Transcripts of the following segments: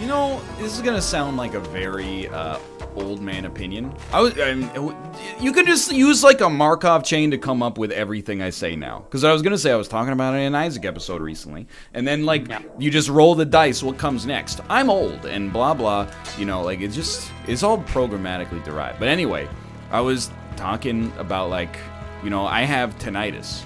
You know, this is gonna sound like a very uh, old man opinion. I was, I mean, you can just use like a Markov chain to come up with everything I say now. Because I was gonna say I was talking about it in an Isaac episode recently, and then like Yeah. you just roll the dice. What comes next? I'm old and blah blah. You know, like it's just it's all programmatically derived. But anyway, I was talking about like, you know, I have tinnitus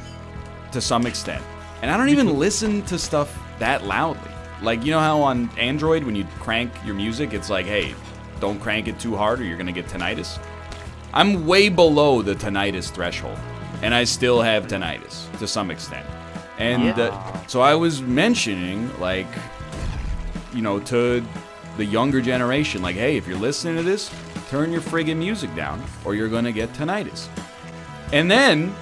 to some extent. And I don't even listen to stuff that loudly. Like, you know how on Android, when you crank your music, it's like, hey, don't crank it too hard or you're gonna get tinnitus? I'm way below the tinnitus threshold, and I still have tinnitus to some extent. And uh, so I was mentioning, like, you know, to the younger generation, like, hey, if you're listening to this, turn your friggin' music down or you're gonna get tinnitus. And then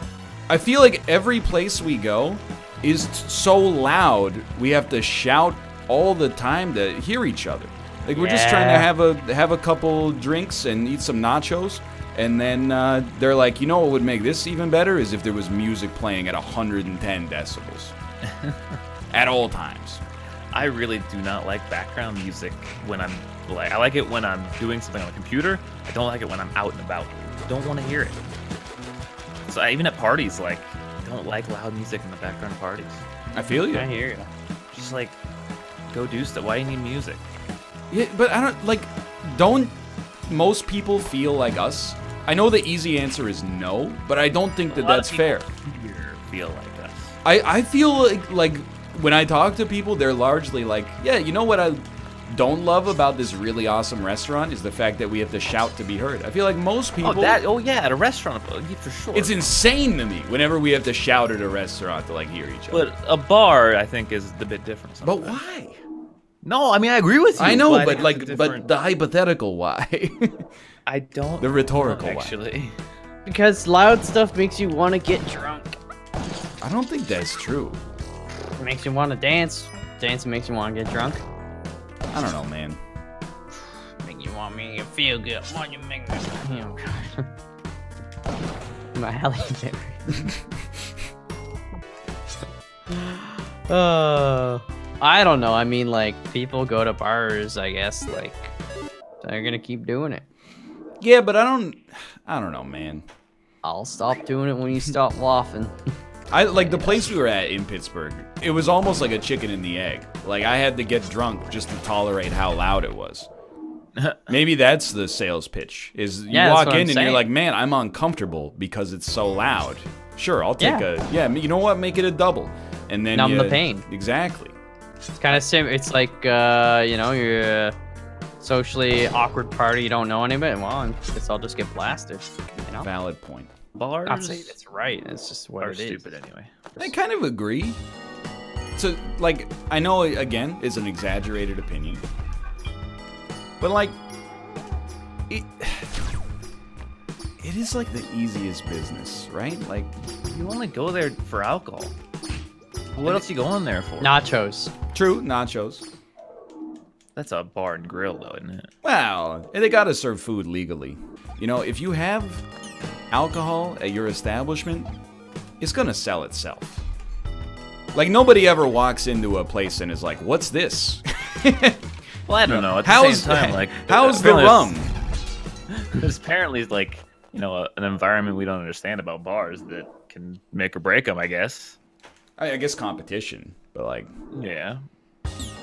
I feel like every place we go is t- so loud, we have to shout all the time to hear each other. Like we're just trying to have a have a couple drinks and eat some nachos, and then uh, they're like, you know what would make this even better is if there was music playing at 110 decibels at all times. I really do not like background music when I'm like I like it when I'm doing something on the computer. I don't like it when I'm out and about. I don't want to hear it. So I, even at parties, like I don't like loud music in the background parties. I feel you. I hear you. Just like go do stuff. Why do you need music? Yeah, but I don't like. Don't most people feel like us? I know the easy answer is no, but I don't think that that's fair. Feel like us. I I feel like like when I talk to people, they're largely like, yeah, you know what I don't love about this really awesome restaurant is the fact that we have to shout to be heard. I feel like most oh, people. Oh, that. Oh yeah, at a restaurant, oh, for sure. It's insane to me whenever we have to shout at a restaurant to like hear each other. but a bar, I think, is the bit different. But why? No, I mean I agree with you. I know, think but like, different- but the hypothetical why? I don't. the rhetorical know, why. actually. Because loud stuff makes you want to get drunk. I don't think that's true. It makes you want to dance. Dance makes you want to get drunk. I don't know, man. Make you want me to feel good. Want you make me feel good. My Halle Berry. uh, I don't know. I mean, like people go to bars. I guess like they're gonna keep doing it. Yeah, but I don't. I don't know, man. I'll stop doing it when you stop laughing. I like the place we were at in Pittsburgh. It was almost like a chicken and the egg. Like I had to get drunk just to tolerate how loud it was. Maybe that's the sales pitch. Is you Yeah, walk in and you're like, "Man, I'm uncomfortable because it's so loud." Sure, I'll take Yeah. a Yeah, you know what? Make it a double. And then Numb the pain. Exactly. It's kind of sim. It's like uh, you know, you're a socially awkward party. You don't know anybody. Well, I guess I'll just get blasted. You know, Valid point. Bars not say it's right. It's just what are it is. stupid anyway. I kind of agree. So, like, I know again it's an exaggerated opinion, but like, it it is like the easiest business, right? Like, You only go there for alcohol. What else you going there for? Nachos. true nachos. That's a bar and grill, though, isn't it? Well, they gotta serve food legally. You know, if you have alcohol at your establishment, it's gonna sell itself. Like nobody ever walks into a place and is like, "What's this?" Well, I don't know. At the how's same time, like, how's uh, the apparently rum? There's, there's apparently like you know a, an environment we don't understand about bars that can make or break them. I guess. I, I guess competition, but like, Yeah.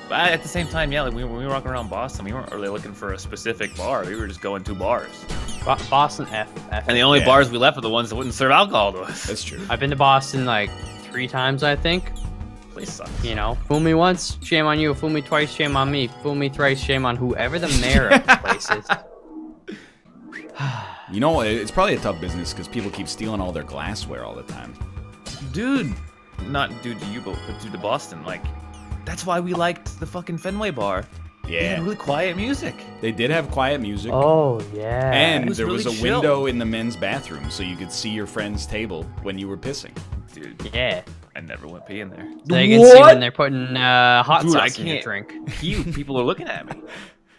But at the same time, yeah, like we, when we were walking around Boston, we weren't really looking for a specific bar. We were just going to bars. Bo- Boston F. F. And the only Yeah. bars we left were the ones that wouldn't serve alcohol to us. that's true. I've been to Boston like three times, I think. place sucks. You know, fool me once, shame on you. Fool me twice, shame on me. Fool me thrice, shame on whoever the mayor of the place is. You know, it's probably a tough business because people keep stealing all their glassware all the time. Dude, not dude to you, but but dude to Boston. Like, that's why we liked the fucking Fenway bar. They had Yeah, really quiet music. they did have quiet music. Oh yeah. And was there was a chill. window in the men's bathroom so you could see your friend's table when you were pissing. Dude, yeah. I never went pee in there. They can see when they're putting uh, hot Dude, I sauce in your drink. You people are looking at me.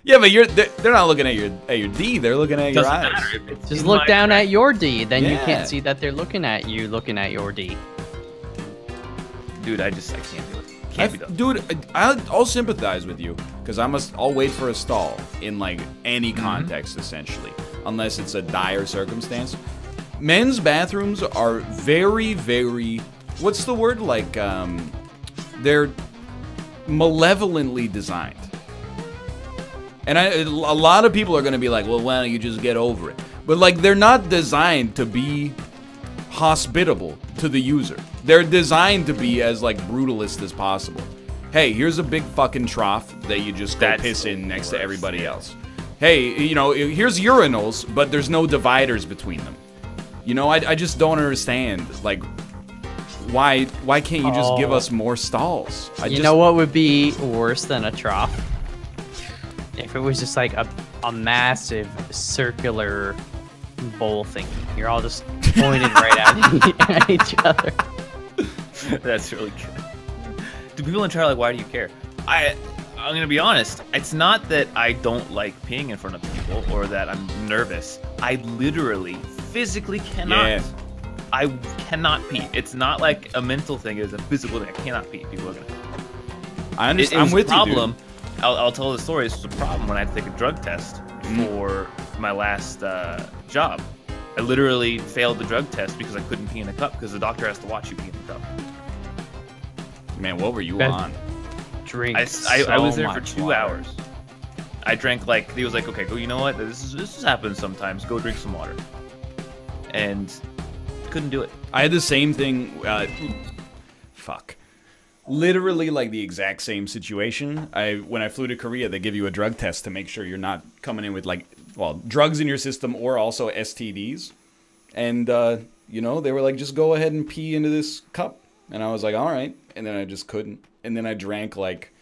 Yeah, but you're they're, they're not looking at your at your D, they're looking at your Doesn't eyes. matter Just look down drink. at your D, then you can't see that they're looking at you looking at your D. Dude, I just I can't do it. Can't I- be done. dude, I, I'll sympathize with you because I must. I'll wait for a stall in like any Mm-hmm. context, essentially, unless it's a dire circumstance. Men's bathrooms are very, very. What's the word? Like, um, they're malevolently designed. And I, a lot of people are going to be like, well, why don't you just get over it? But like, they're not designed to be hospitable to the user. They're designed to be as like brutalist as possible. Hey, here's a big fucking trough that you just go That's piss in next to everybody yeah. else. Hey, you know, here's urinals, but there's no dividers between them. You know, I, I just don't understand. Like, why why can't you just give Oh. us more stalls? I You just, know what would be worse than a trough? If it was just like a, a massive circular bowl thing. You're all just pointed right at, at each other. That's really good. Do people in chat are like, why do you care? I, I'm gonna be honest. It's not that I don't like peeing in front of people or that I'm nervous. I literally, physically cannot. Yeah. I cannot pee. It's not like a mental thing. It's a physical thing. I cannot pee. People are gonna. I understand. it I'm with problem. you, I'll, I'll tell the story. It was a problem when I had to take a drug test Mm. for my last uh, job. I literally failed the drug test because I couldn't pee in a cup because the doctor has to watch you pee in a cup. Dude. Man, what were you Ben- on? Drink. I, s- I- I so I, was there for two water. hours. I drank like he was like, okay, go. You know what? This is this happens sometimes. Go drink some water. And couldn't do it. I had the same thing. Uh, fuck. Literally, like the exact same situation. I when I flew to Korea, they give you a drug test to make sure you're not coming in with like, well, drugs in your system or also STDs. And uh, you know, they were like, just go ahead and pee into this cup. And I was like, all right. And then I just couldn't. And then I drank like,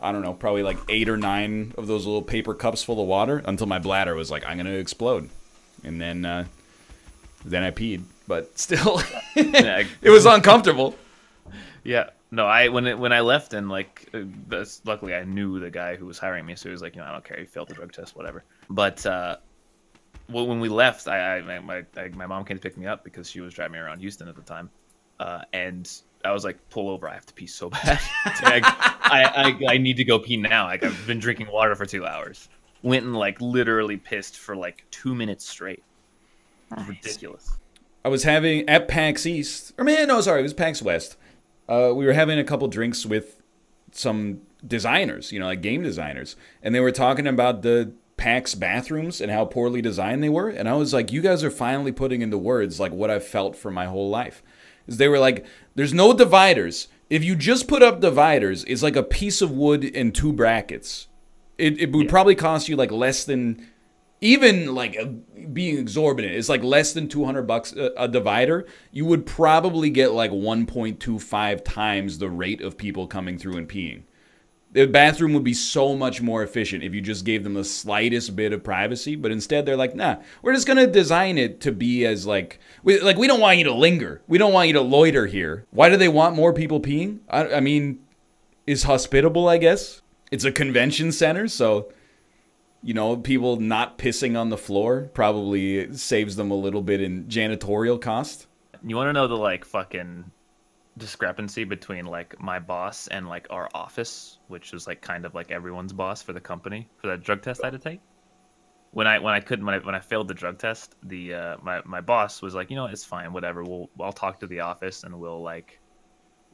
I don't know, probably like eight or nine of those little paper cups full of water until my bladder was like, I'm gonna explode. And then, uh, then I peed. But still, it was uncomfortable. Yeah. No, I when it, when I left and like uh, that's, luckily I knew the guy who was hiring me, so he was like, you know, I don't care, you failed the drug test, whatever. But uh, well, when we left, I, I my my, my mom came to pick me up because she was driving me around Houston at the time, uh, and I was like, pull over, I have to pee so bad. I, I, I I need to go pee now. Like I've been drinking water for two hours. Went and like literally pissed for like two minutes straight. It was Ridiculous. I was having at PAX East, or man, no, sorry, it was PAX West. Uh, we were having a couple drinks with some designers, you know, like game designers, and they were talking about the PAX bathrooms and how poorly designed they were. And I was like, you guys are finally putting into words like what I've felt for my whole life. Is they were like, there's no dividers. If you just put up dividers, it's like a piece of wood and two brackets. It, it would probably cost you like less than even like being exorbitant it's like less than 200 bucks a, a divider you would probably get like 1.25 times the rate of people coming through and peeing the bathroom would be so much more efficient if you just gave them the slightest bit of privacy but instead they're like nah we're just gonna design it to be as like we, like we don't want you to linger. We don't want you to loiter here. Why do they want more people peeing? I, I mean is hospitable i guess. It's a convention center so you know, people not pissing on the floor probably saves them a little bit in janitorial cost. You want to know the like fucking discrepancy between like my boss and like our office, which was like kind of like everyone's boss for the company for that drug test I had to take. When I when I couldn't when I when I failed the drug test, the uh, my my boss was like, you know, it's fine, whatever. We'll I'll talk to the office and we'll like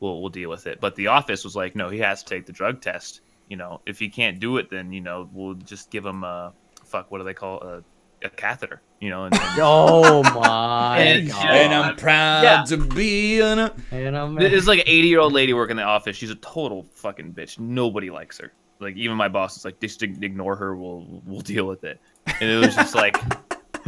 we'll we'll deal with it. But the office was like, no, he has to take the drug test. You know, if he can't do it, then you know we'll just give him a fuck. What do they call a, a catheter? You know, and, and Oh my And- god. And I'm proud Yeah. to be in a. And I'm- There's like an 80 year old lady working in the office. She's a total fucking bitch. Nobody likes her. Like even my boss is like, just ignore her. We'll we'll deal with it. And it was just like,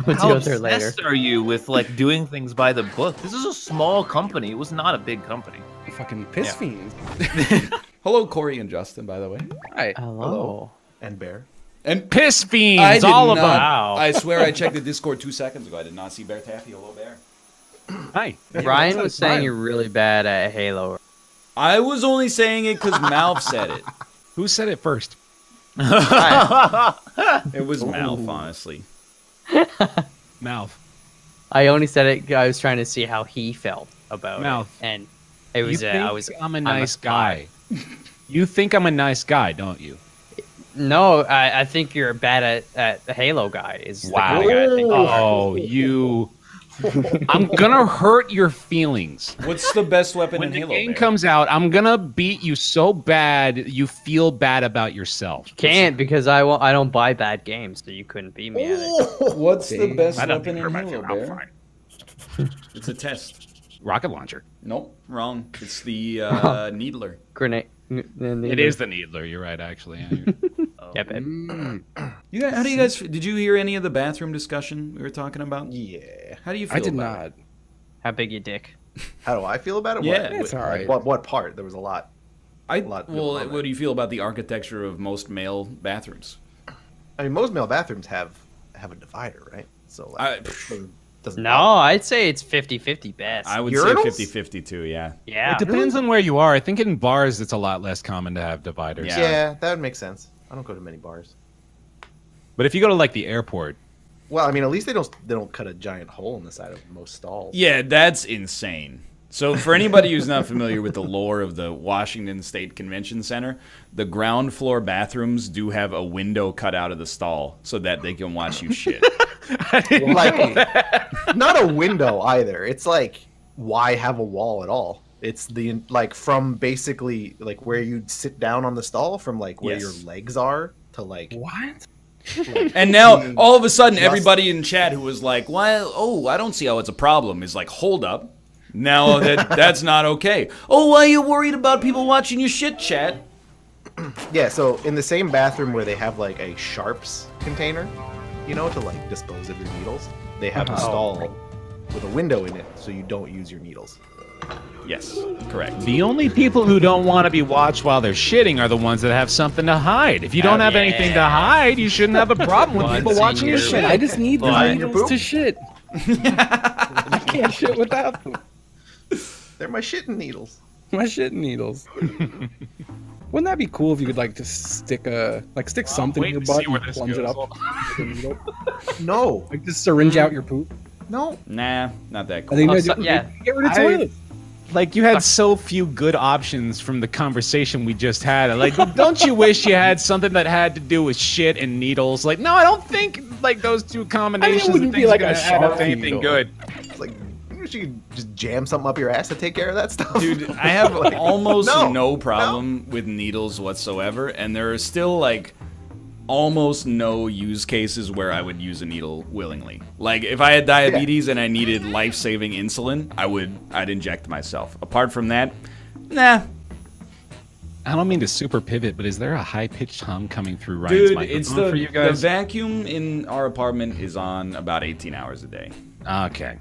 We'll how deal later. obsessed are you with like doing things by the book? This is a small company. It was not a big company. Fucking piss fiends. Hello, Corey and Justin, by the way. Hi. Hello. And Bear. And Piss fiends, I did all not, of them. Wow. I swear I checked the Discord two seconds ago. I did not see Bear Taffy. Hello, Bear. Hi. Ryan was saying fine. you're really bad at Halo. I was only saying it because Malf said it. Who said it first? It was Malf, honestly. Mouth. I only said it. I was trying to see how he felt about Mouth. it, and It was. you Uh, I was. I'm a a nice spy. guy. you think I'm a nice guy, don't you? No, I, I think you're bad at, at the Halo guy. Is Wow. kind guy I think. Oh, you. I'm gonna hurt your feelings. What's the best weapon When in the Halo? game Bear? comes out, I'm gonna beat you so bad you feel bad about yourself. You Can't because I won't. I don't buy bad games, so you couldn't beat me at it. What's the best I weapon in hurt my Halo? Bear? I'm fine. It's a test. Rocket launcher. Nope, wrong. It's the uh, Needler. Grenade. n- n- It is the needler. You're right, actually. Yeah, you're- Yeah, babe. Mm, You guys, how do you guys? Did you hear any of the bathroom discussion we were talking about? yeah. How do you feel? About I did about not. It? How big your dick? How do I feel about it? Yeah. what, It's all like. What what part? There was a lot. I lot well, what do you feel about the architecture of most male bathrooms? I mean, most male bathrooms have have a divider, right? So like, I- it doesn't, doesn't No, I'd say it's 50-50 best. I would Urinals? say 50-50 too. Yeah. yeah. It depends on where you are. I think in bars it's a lot less common to have dividers. Yeah. Yeah. that would make sense. I don't go to many bars. But if you go to like the airport, Well, I mean, at least they don't they don't cut a giant hole in the side of most stalls. Yeah, that's insane. So, for anybody who's not familiar with the lore of the Washington State Convention Center, the ground floor bathrooms do have a window cut out of the stall so that they can watch you shit. like not a window either. It's like why have a wall at all? It's the like from basically like where you sit down on the stall from like where Yes. your legs are to like What? And now, all of a sudden, Just- everybody in chat who was like, "Well, oh, I don't see how it's a problem," is like, "Hold up." Now that that's not okay. Oh, why are you worried about people watching your shit, chat? yeah. So in the same bathroom where they have like a sharps container, you know, to like dispose of your needles, they have a uh-huh. Oh. stall with a window in it so you don't use your needles. Yes, correct. the only people who don't want to be watched while they're shitting are the ones that have something to hide. If you don't Oh, have anything to hide, you shouldn't have a problem with people watching your your shit. I just need the needles to shit. I can't shit without them. They're my shitting needles. My shitting needles. Wouldn't that be cool if you could like just stick a like stick something in your butt and plunge it up? with a needle? No, like just syringe out your poop. no. Nah, not that I cool. think Oh, that so- dude- yeah. get rid of I- toilets. Like you had so few good options from the conversation we just had. Like, don't you wish you had something that had to do with shit and needles? Like, no, I don't think like those two combinations I wouldn't be like a gonna add up sharp anything needle. good. It's like you wish you could just jam something up your ass to take care of that stuff. Dude, I have almost No, no, problem with needles whatsoever, and there are still like almost no use cases where I would use a needle willingly. Like if I had diabetes and I needed life-saving insulin, I would I'd inject myself. Apart from that, nah. I don't mean to super pivot, but is there a high pitched hum coming through Ryan's Dude, microphone it's the, for you the vacuum in our apartment is on about 18 hours a day. okay.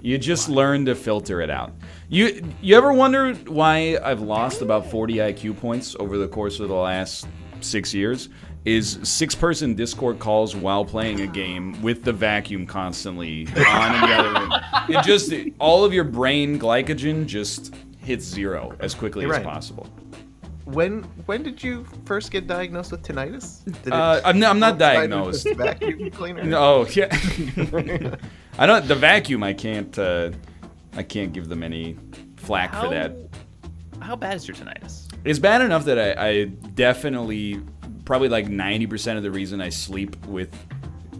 You just learn to filter it out. You you ever wonder why I've lost about 40 IQ points over the course of the last six years? Is six person Discord calls while playing a game with the vacuum constantly on in the other room. It just all of your brain glycogen just hits zero as quickly Hey, as Ryan. possible. When when did you first get diagnosed with tinnitus? Uh, I'm not, I'm not diagnosed. Vacuum cleaner. No, yeah. I don't. The vacuum, I can't. Uh, I can't give them any flack for that. How bad is your tinnitus? It's bad enough that I, I definitely, probably like 90% of the reason I sleep with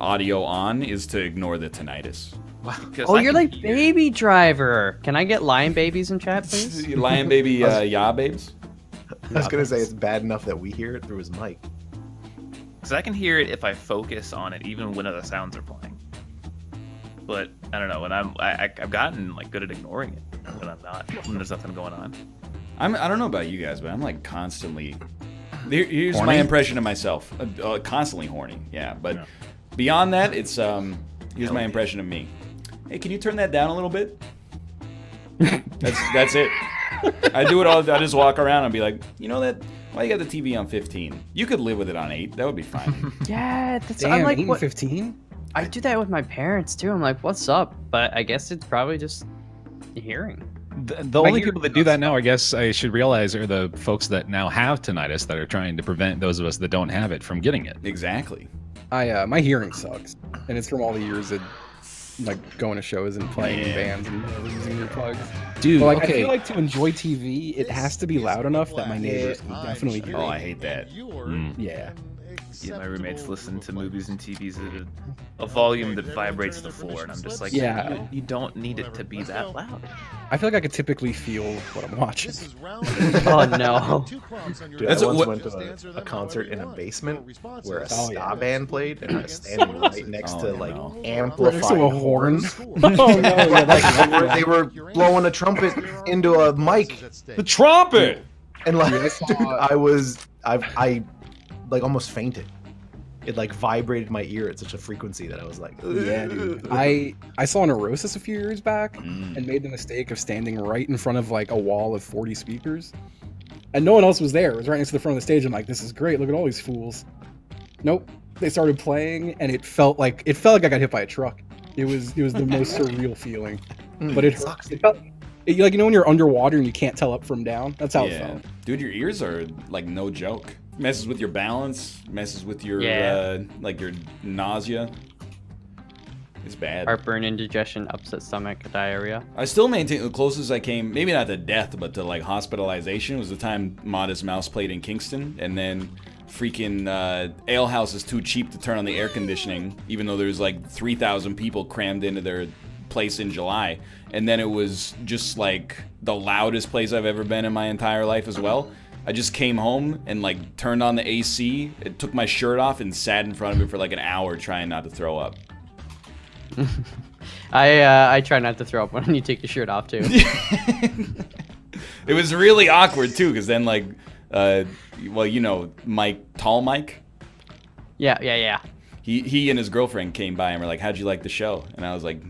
audio on is to ignore the tinnitus. Because Oh, I you're like hear- baby driver. Can I get lion babies in chat, please? Lion baby, uh, yeah, babes. I was gonna say it's bad enough that we hear it through his mic. Because I can hear it if I focus on it, even when other sounds are playing. But I don't know. When I'm, I, I- I've gotten like good at ignoring it when I'm not, when there's nothing going on. I'm, I don't know about you guys, but I'm like constantly. Here, here's my impression of myself. Uh, uh, constantly horny, yeah. But Yeah. beyond that, it's um. Here's my impression of me. Hey, can you turn that down a little bit? That's that's it. I do it all. I just walk around and be like, you know that? Why you got the TV on 15? You could live with it on eight. That would be fine. Yeah, that's Damn, I'm like, eight what, fifteen. I do that with my parents too. I'm like, what's up? But I guess it's probably just hearing. The, the only people that do that now, I guess I should realize, are the folks that now have tinnitus that are trying to prevent those of us that don't have it from getting it. exactly. I uh, my hearing sucks, and it's from all the years of like going to shows and playing in Yeah. bands and never using earplugs. Dude, But like I okay. feel like to enjoy TV, it has to be loud enough that my neighbors can definitely hear. Oh. I hate that. Mm. Yeah. Yeah, my roommates listen to movies and TVs at a, a volume that vibrates the floor, and I'm just like, Yeah. you, you don't need it to be that loud. I feel like I could typically feel what I'm watching. Oh, no. Dude, That's I what- once went to a, a concert in a basement where a Oh, ska yeah. band played, and I was standing right next Oh, to no. like Next to amplified a horn. horns. oh no, yeah, Like they were, they were blowing a trumpet into a mic, The trumpet. and like, Dude, I saw- dude, I was, I, I, like almost fainted. It like vibrated my ear at such a frequency that I was like, Yeah, dude. I I saw Neurosis a few years back Mm. and made the mistake of standing right in front of like a wall of 40 speakers. And no one else was there. It was right next to the front of the stage. I'm like, this is great. Look at all these fools. Nope. They started playing and it felt like it felt like I got hit by a truck. It was it was the most surreal feeling. Mm, But it sucks. It felt it, like you know when you're underwater and you can't tell up from down? That's how it felt. dude, your ears are like no joke. Messes with your balance. Messes with your Yeah. uh, like your nausea. It's bad. Heartburn, indigestion, upset stomach, diarrhea. I still maintain the closest I came, maybe not to death, but to like hospitalization was the time Modest Mouse played in Kingston, and then freaking uh, Ale House is too cheap to turn on the air conditioning, even though there's like 3,000 people crammed into their place in July, and then it was just like the loudest place I've ever been in my entire life as well. I just came home and like turned on the AC, it took my shirt off and sat in front of it for like an hour trying not to throw up. I uh, I try not to throw up when you take the shirt off too. It was really awkward too, because then like, uh, well, you know, Mike, tall Mike, yeah, yeah, yeah. he he and his girlfriend came by and were like, "How'd you like the show?" And I was like,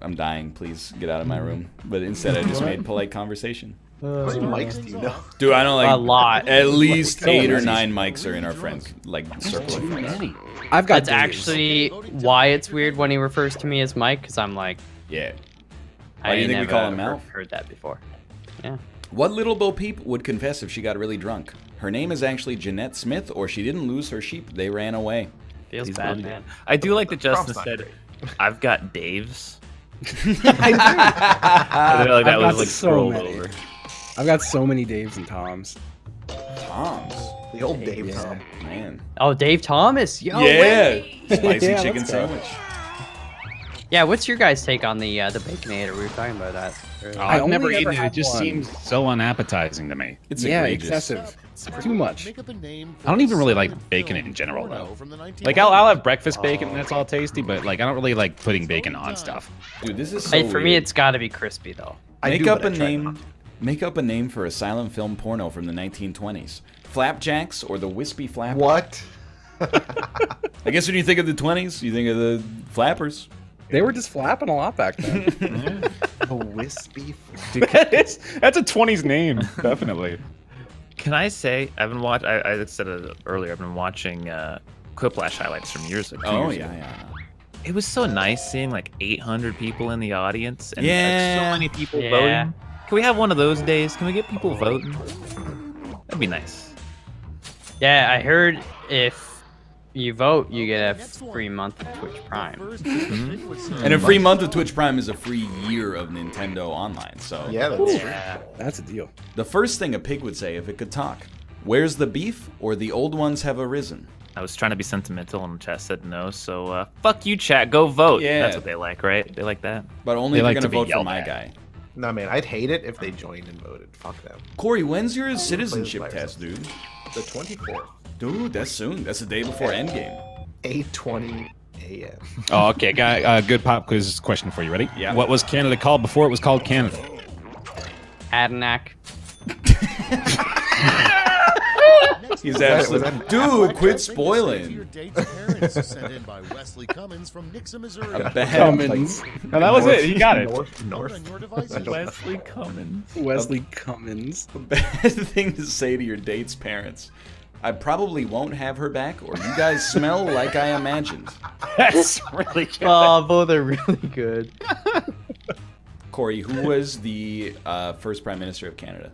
"I'm dying. Please get out of my room." But instead, I just made polite conversation. How many uh, mics do you know? Dude, I don't like A lot. At least eight or nine mics are in our friends like circle of friends. I've got That's days. actually why it's weird when he refers to me as Mike, because I'm like, Yeah. I do you think we never call him heard- Heard that before. Yeah. What little Bo Peep would confess if she got really drunk? Her name is actually Jeanette Smith, or she didn't lose her sheep; they ran away. Feels He's bad, really man. I do like that Justin Prompt's not said, "I've got Dave's." I feel like that I've was like so scrolled many. over. I've got so many Daves and Toms. Toms, The old Dave Yeah. Tom. man. Oh, Dave Thomas. Yo, yeah, way. spicy Yeah, chicken sandwich. Yeah, what's your guys' take on the uh, the Baconator? We were talking about that. earlier. I I've never eaten it. It just one. seems so unappetizing to me. It's yeah, egregious. excessive. Too much. I don't even really like bacon in general, though. Like Like I'll, I'll have breakfast bacon, and that's all tasty. But like I don't really like putting bacon on stuff. Dude, this is so Hey, for me, it's got to be crispy though. I make do, up but a I try name. Not. Make up a name for a silent film porno from the 1920s. Flapjacks or the Wispy Flapper. What? I guess when you think of the 20s, you think of the flappers. They were just flapping a lot back then. A wispy. that's, that's a 20s name, definitely. Can I say I've been watching? I, I said it earlier. I've been watching uh, Quiplash highlights from years ago. two Oh years yeah, ago. yeah. It was so nice seeing like 800 people in the audience and like, so many people Yeah. voting. Can we have one of those days? Can we get people voting? That'd be nice. Yeah, I heard if you vote, you get a free month of Twitch Prime. And a free month of Twitch Prime is a free year of Nintendo Online. So Yeah, that's true. Yeah. That's a deal. the first thing a pig would say if it could talk: "Where's the beef?" or "The old ones have arisen." I was trying to be sentimental and chat said no, so uh, fuck you, chat. Go vote. Yeah. That's what they like, right? They like that. But only They if like you're gonna be vote for my at. guy. No man, I'd hate it if they joined and voted. Fuck them. Corey, when's your citizenship test, dude? The 24th, Dude, that's soon. That's the day before Endgame. 8:20 a.m. Oh, okay. Got uh, good pop quiz question for you. Ready? Yeah. What was Canada called before it was called Canada? Adanac. He's Was that- was absolutely. that- Dude, quit spoiling. A bad Cummins. No, that was it. He got it. North, north. Wesley Cummins. Wesley Cummins. bad thing to say to your date's parents. I probably won't have her back, or you guys smell like I imagined. That's really good. Oh, both are really good. Corey, who was the uh, first prime minister of Canada?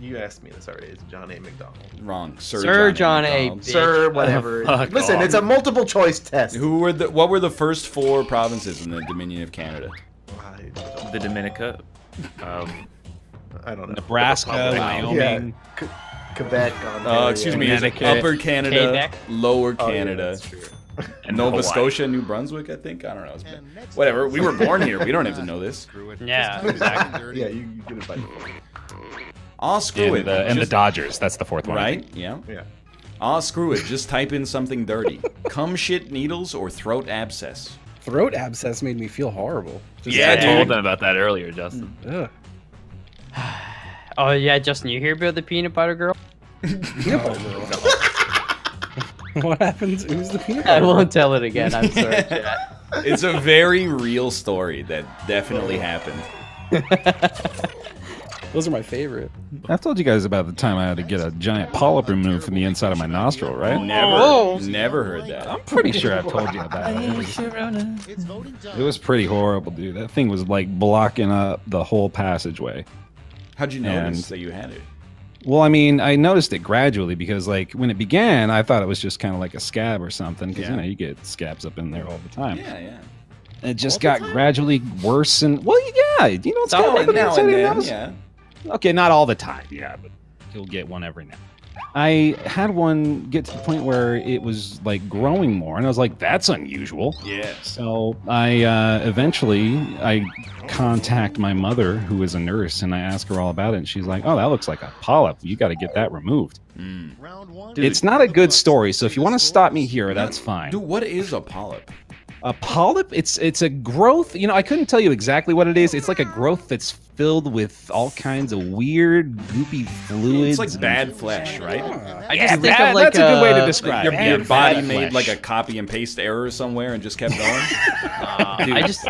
You asked me this already. It's John A. Macdonald. Wrong. Sir, Sir John A. Macdonald. Bitch. Sir, whatever. fuck Listen, off. it's a multiple choice test. Who were the? What were the first four provinces in the Dominion of Canada? The Dominica. Um, I don't know. Nebraska, Republic. Wyoming. Yeah. Quebec, Ontario. Uh, excuse me. Is it Upper Canada, Quebec. Lower Oh, yeah, Canada, that's true. and Nova Hawaii. Scotia, New Brunswick. I think. I don't know. It's- Whatever. We were born here. We don't have to know this. Yeah, exactly. Yeah, you, you get it by Ah, screw it. And the, and the Dodgers. That's the fourth one. Right? Yeah. Yeah. Ah, screw it. Just type in something dirty. Cum shit needles or throat abscess. Throat abscess made me feel horrible. Just Yeah, I like, dude. told them about that earlier, Justin. Ugh. Oh yeah, Justin, you hear about the peanut butter girl? Peanut butter girl. what happens? Who's the peanut I won't tell it again. I'm sorry. It's a very real story that definitely happened. Those are my favorite. I've told you guys about the time I had to get a giant polyp removed from the inside of my nostril, right? Never, oh. never heard that. I'm pretty sure I've told you about it. It was, pretty horrible, dude. That thing was like blocking up the whole passageway. How'd you notice And- that you had it? Well, I mean, I noticed it gradually because, like, when it began, I thought it was just kind of like a scab or something. Because Yeah. you know, you get scabs up in there all the time. Yeah, yeah. It just got gradually worse and well, yeah, you know, it's Now, kind of now and then, yeah. Okay, not all the time, yeah, but you'll get one every now. I had one get to the point where it was like growing more, and I was like, "That's unusual." Yeah. So I uh, eventually I contact my mother, who is a nurse, and I ask her all about it, and she's like, "Oh, that looks like a polyp. You got to get that removed." Mm. it's not a good story, so if you want to stop me here, that's fine. Dude, what is a polyp? A polyp? It's it's a growth. You know, I couldn't tell you exactly what it is. It's like a growth that's filled with all kinds of weird, goopy fluids. It's like bad flesh, right? I Yeah, just think bad- of like that's a good way to uh, describe Your, it. your Bad body flesh. made like a copy and paste error somewhere and just kept going. uh, I just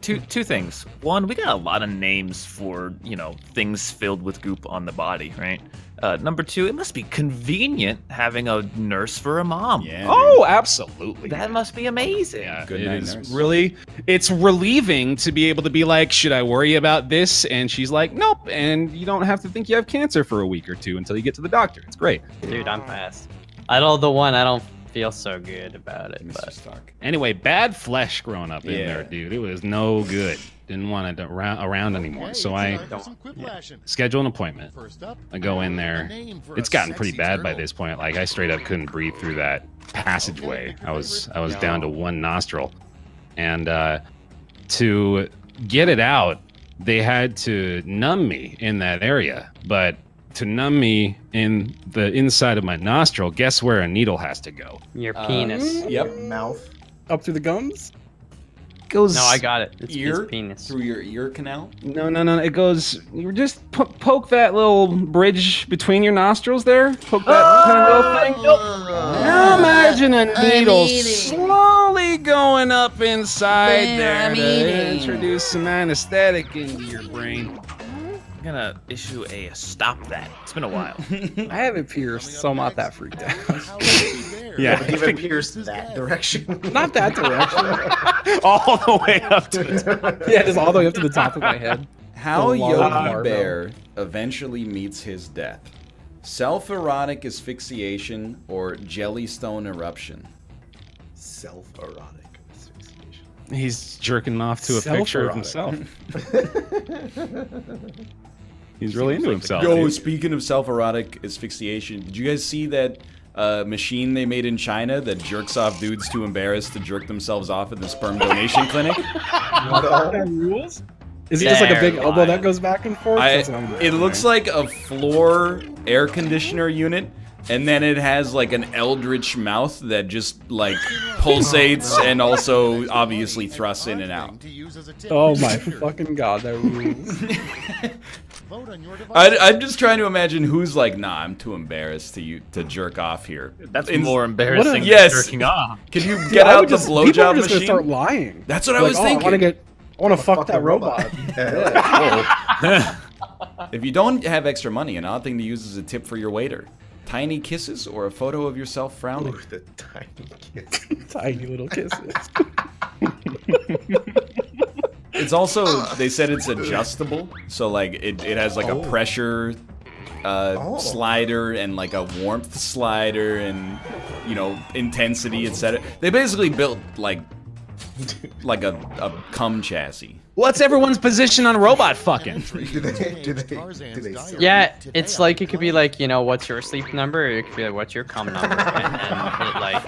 Two two things. One, we got a lot of names for you know things filled with goop on the body, right? Uh, number two, it must be convenient having a nurse for a mom. yeah. dude. Oh, absolutely. That must be amazing. Yeah, Good it night, is nurse. really it's relieving to be able to be like, should I worry about this? And she's like, nope. And you don't have to think you have cancer for a week or two until you get to the doctor. It's great. dude, I'm fast. I don't the one I don't feel so good about it, Mr. but Stark. Anyway, bad flesh growing up in there, dude. It was no good. Didn't want it around, around anymore. So I schedule an appointment. I go in there. It's gotten pretty bad by this point. Like I straight up couldn't breathe through that passageway. I was I was down to one nostril, and uh, to get it out, they had to numb me in that area. But to numb me in the inside of my nostril, guess where a needle has to go? your Uh, penis. Yep. Mouth. Up through the gums? Goes No, I got it. It's Ear his penis. through your ear canal. No, no, no. It goes. You just po- poke that little bridge between your nostrils there. Poke that ah! kind of little thing. Ah! Now imagine a needle slowly going up inside there to introduce some anesthetic into your brain. I'm gonna issue a stop that. It's been a while. I have it pierced, so I'm not that freaked out. Yeah, But even pierced that direction. not that direction. all the way up to the yeah, just all the way up to the top of my head. How Yogi. Bear eventually meets his death. Self-erotic asphyxiation or Jellystone eruption. Self-erotic asphyxiation. He's jerking off to a picture of himself. He's really into himself. Yo, dude. speaking of self-erotic asphyxiation, did you guys see that uh, machine they made in China that jerks off dudes too embarrassed to jerk themselves off at the sperm donation clinic? rules? Is it just like a big elbow that goes back and forth? I, That's what I'm it looks like a floor air conditioner unit, and then it has like an eldritch mouth that just like pulsates and also obviously thrusts in and out. Oh my fucking god, that rules. I, I'm just trying to imagine who's like, nah, I'm too embarrassed to you to jerk off here. That's In- more embarrassing than Yes. jerking off. Can you get I out would the just, people are blowjob just gonna machine? start lying. That's what I was oh, thinking. I want to get, I want to fuck, that that robot. Yeah. If you don't have extra money, an odd thing to use is a tip for your waiter. Tiny kisses or a photo of yourself frowning. Ooh, the tiny kiss. Tiny little kisses. It's also they said it's adjustable, so like it, it has like a pressure uh, Oh. slider and like a warmth slider and you know intensity, etc. They basically built like like a, a cum chassis. What's everyone's position on robot fucking? Do they? Do they? Do they? Yeah, it's like it could be like you know what's your sleep number, or it could be like what's your cum number, and then it like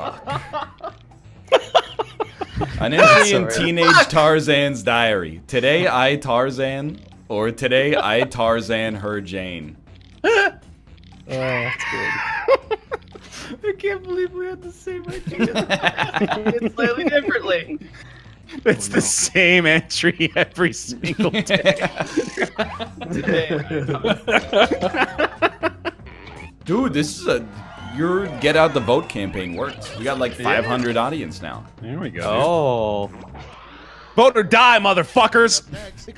An entry in Teenage Tarzan's diary. Today I Tarzan, or today I Tarzan her Jane. Oh, that's good. I can't believe we had the same idea. it's slightly differently. It's the same entry every single day. Dude, this is a your get out the vote campaign worked. We got like 500 audience now. There we go. oh Vote or die, motherfuckers!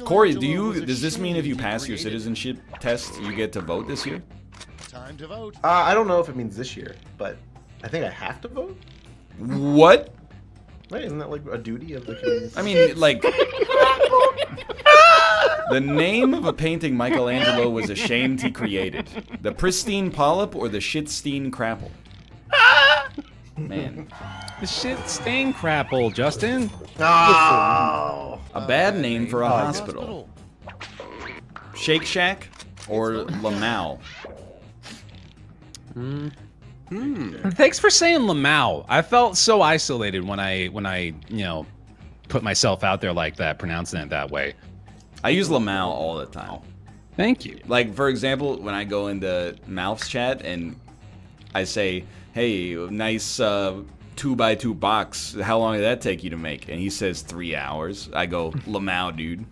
Corey, do you does this mean if you pass your citizenship test, you get to vote this year? Time to vote. Uh, I don't know if it means this year, but I think I have to vote. What? Right? Isn't that like a duty of the community? I mean, like the name of a painting Michelangelo was ashamed he created: the pristine polyp or the shitstein crapple. Man, The shit stain crapple, Justin. Oh. a bad name for a oh, hospital. Shake Shack or Lamau. Hmm. Thanks for saying Lamau. I felt so isolated when I when I you know put myself out there like that, pronouncing it that way. I use Lamau all the time. Thank you. Like for example, when I go into Mouth's chat and I say, "Hey, nice uh, two by two box. How long did that take you to make?" And he says three hours. I go, "Lamau, dude."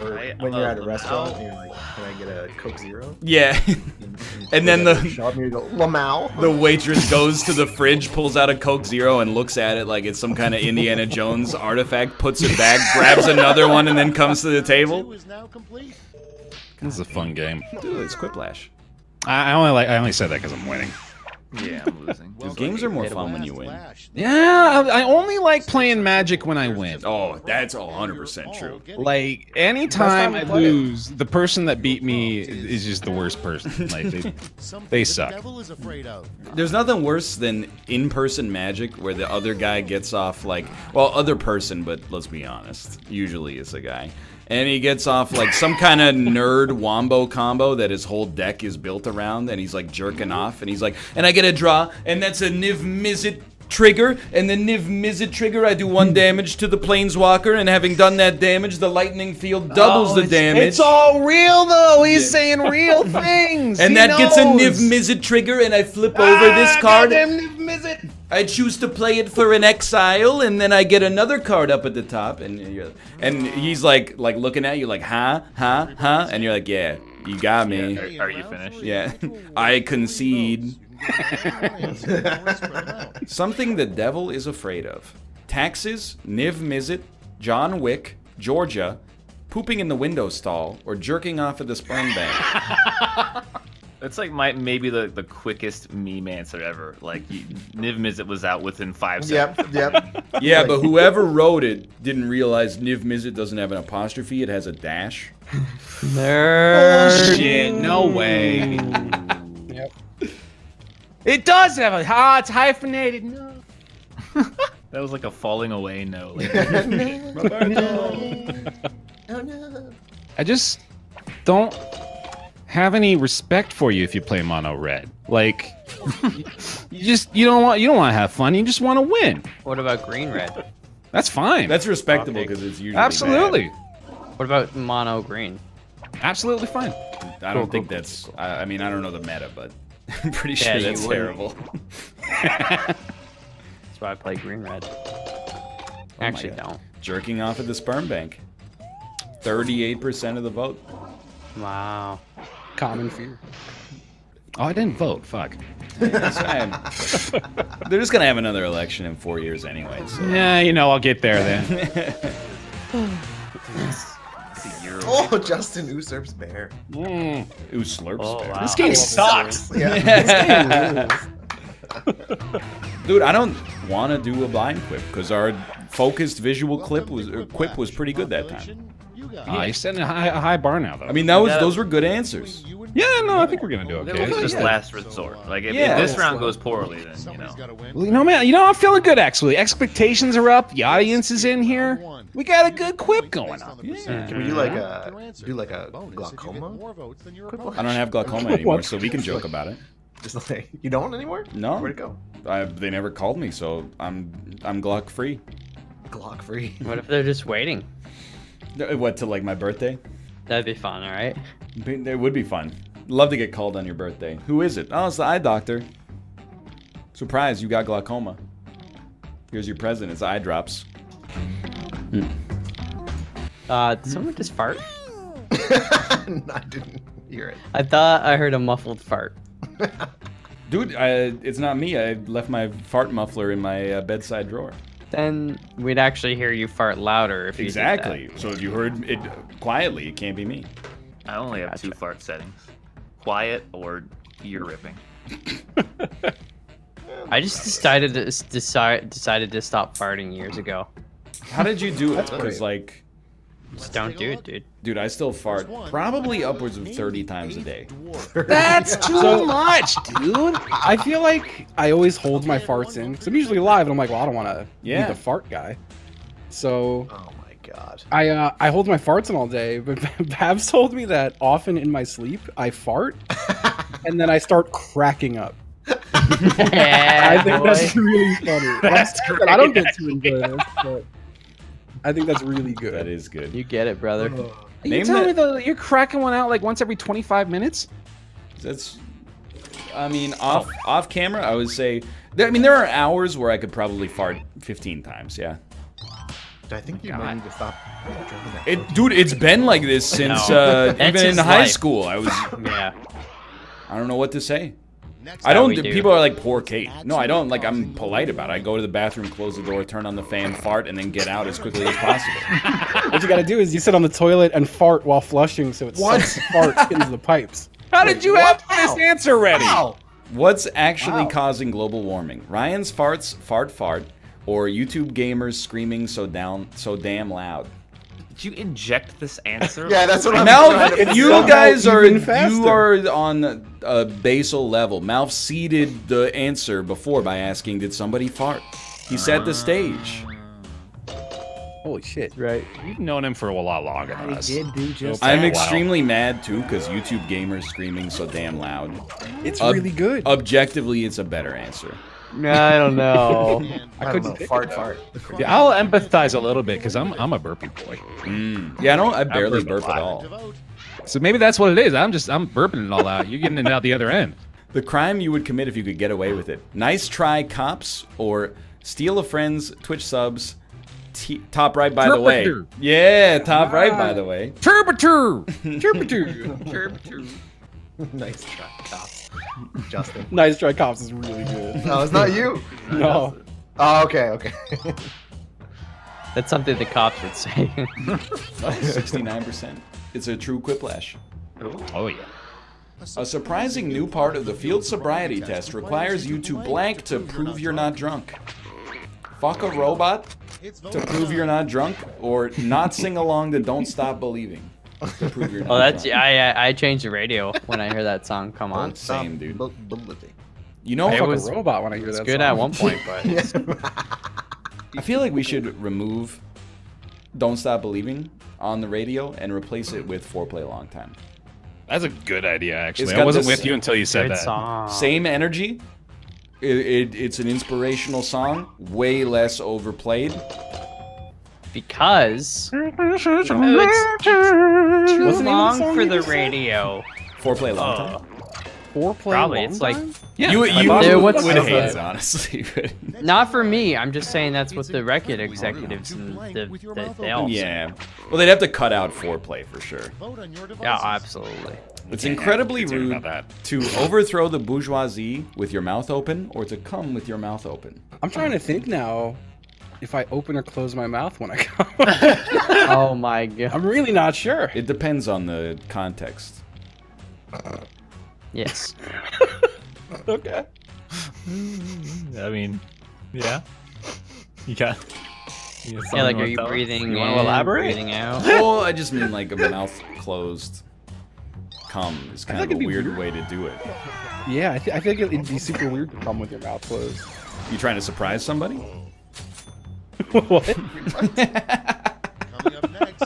Or I- when you're uh, at a restaurant and you're like, "Can I get a Coke Zero?" Yeah. and then the shop and you go, "Lamau." the waitress goes to the fridge, pulls out a Coke Zero, and looks at it like it's some kind of Indiana Jones artifact. Puts it back, grabs another one, and then comes to the table. is now complete. This is a fun game. Dude, it's Quiplash. I, I only like I only said that because I'm winning. Yeah, I'm losing. Dude, games are more fun when you win. Flash. Yeah, I, I only like playing Magic when I win. Oh, that's 100% true. Like anytime Best I time to play it. lose, the person that beat me is just the worst person. Like they, They suck. devil is afraid of. There's nothing worse than in-person magic where the other guy gets off like, well, other person, but let's be honest, usually it's a guy. And he gets off like some kind of nerd wombo combo that his whole deck is built around, and he's like jerking off, and he's like, and I get a draw, and that's a Niv-Mizzet trigger, and the Niv-Mizzet trigger, I do one damage to the Planeswalker, and having done that damage, the lightning field doubles the damage. It's all real though. He's saying real things. and He that gets a Niv knows. Mizzet trigger, and I flip over this Ah, card. goddamn. I choose to play it for an exile, and then I get another card up at the top, and you're, and he's like like looking at you like, huh, huh, huh, and you're like, yeah, you got me. Are, are you finished? Yeah, I concede. Something the devil is afraid of: taxes, Niv-Mizzet, John Wick, Georgia, pooping in the window stall, or jerking off at the sperm bank. That's like my maybe the, the quickest meme answer ever. Like you, Niv-Mizzet was out within five seconds. Yep, yep. Yeah, but whoever wrote it didn't realize Niv-Mizzet doesn't have an apostrophe; it has a dash. nerd. Shit, no way. Yep. It does have a ah, it's hyphenated. No. That was like a falling away no. Like, Oh no. I just don't have any respect for you if you play mono red. Like you just you don't want you don't want to have fun. You just want to win. What about green red? That's fine. That's respectable because it's usually absolutely, What about mono green? absolutely fine. I don't think that's. I, I mean, I don't know the meta, but I'm pretty sure Yeah, you that's wouldn't. terrible. That's why I play green red. Oh Actually, don't. Jerking off at the sperm bank. Thirty-eight percent of the vote. Wow. Common fear. Oh, I didn't vote. Fuck. This They're just gonna have another election in four years anyway. So. Yeah, you know I'll get there then. it's a Euro. Oh, Justin Usurp's bear. Mm. Ooh, slurps. Oh, bear. wow. This game sucks. Yeah. Dude, I don't want to do a blind quip because our focused visual clip was quip was pretty good that time. You got? Uh, he's setting a high, a high bar now, though. I mean, that was Yeah. those were good answers. yeah, no, I think we're gonna do It okay. It's just yeah. last resort. Like if, Yeah. if this round goes poorly, then you Somebody's know. got. Well, you know, man, you know, I'm feeling good actually. Expectations are up. The audience is in here. We got a good quip going on. Can we do like a do like a glaucoma? I don't have glaucoma anymore, so we can joke about it. Just like you don't anymore? No. Where'd it go? I, they never called me, so I'm I'm Glock free. Glock free. What if they're just waiting? Uh, What to like my birthday? That'd be fun, all right? It would be fun. Love to get called on your birthday. Who is it? Oh, it's the eye doctor. Surprise, you got glaucoma. Here's your present. It's eye drops. Uh, did someone just fart? I didn't hear it. I thought I heard a muffled fart. Dude, I, it's not me. I left my fart muffler in my uh, bedside drawer. Then we'd actually hear you fart louder if you did that. Exactly. So if you heard it quietly, it can't be me. I only have two fart settings: quiet or ear ripping. I just decided to decide decided to stop farting years ago. How did you do it? Because like, Just don't do it, dude. dude, I still fart probably upwards of 30 times a day. That's too So- much, dude. I feel like I always hold my farts in because I'm usually live and I'm like, well, I don't want to Yeah. be the fart guy. So Oh my god. I uh, I hold my farts in all day, but Babs told me that often in my sleep I fart and then I start cracking up. I think that's really funny. That's I'm I don't get to enjoy this, but I think that's really good. That is good. You get it, brother. You Name telling that- me though you're cracking one out like once every 25 minutes? That's, I mean, off off camera, I would say. I mean, there are hours where I could probably fart 15 times. Yeah. I think you might God. need to stop. It, dude, it's been like this since No. uh, even in high life. school. I was, Yeah. I don't know what to say. Next I don't. we do. People are like, poor Kate. No, I don't. Like, I'm polite about it. I go to the bathroom, close the door, turn on the fan, fart, and then get out as quickly as possible. What you got to do is you sit on the toilet and fart while flushing, so it What? sucks fart into the pipes. How did you What? have this answer ready? Ow! What's actually Wow. causing global warming? Ryan's farts, fart, fart, or YouTube gamers screaming so down, so damn loud? Did you inject this answer? Yeah, that's what I'm Malv, trying to you somehow guys are even you faster. are on a basal level. Malv seeded the answer before by asking, "Did somebody fart?" He set the stage. Ah. Holy shit! Right. You've known him for a lot longer than us. do just I'm Wow. extremely mad too because YouTube gamers screaming so damn loud. It's Ob- really good. Objectively, it's a better answer. I don't know. I, I couldn't couldn't know, fart, pick fart. Yeah, I'll empathize a little bit because I'm I'm a burpy boy. Mm. Yeah, I don't. I barely burped a burp at all. So maybe that's what it is. I'm just I'm burping it all out. You're getting it out the other end. The crime you would commit if you could get away with it. Nice try, cops, or steal a friend's Twitch subs. T- top right, by the way. Yeah, top right, by the way. Turbitur. Chirpatoo. nice try, cops. Justin. nice try, cops is really good. No, it's not you. No, Oh, okay, okay. That's something the cops would say. 69%. It's a true quiplash. Oh, oh yeah. A surprising new part of the field sobriety test requires you to blank to prove you're not drunk. Fuck a robot to prove you're not drunk, or not sing along to Don't Stop Believing to prove you're oh, that's drunk. I I I change the radio when I hear that song. Come on. Same, dude. You know, It fuck was- a robot when I hear It's that. good song. at one point, but I feel like we should remove Don't Stop Believing on the radio and replace it with Foreplay a Long Time. That's a good idea actually. I wasn't with you until you said that. song. Same energy. It, it, it's an inspirational song, way less overplayed. Because it's too What's the name of the long song for the radio. Foreplay a long Oh. time. Foreplay Probably, long it's like- Yeah. you my you boss Dude, would, what's- would what's hate that? it, honestly. but- Not for me. I'm just saying that's what the record executives and the, the they all say. yeah. Well, they'd have to cut out foreplay for sure. Vote on your Yeah, absolutely. It's can't incredibly have rude that. to overthrow the bourgeoisie with your mouth open or to come with your mouth open. I'm trying to think now if I open or close my mouth when I come. Oh my god. I'm really not sure. It depends on the context. Yes. Okay. I mean, yeah. You got. Yeah, like are you breathing You want to elaborate? breathing out? well, I just mean like a mouth closed. Come is kind of a weird weird. way to do it. Yeah, I, th- I think it'd be super weird to come with your mouth closed. You trying to surprise somebody? what? Coming up next.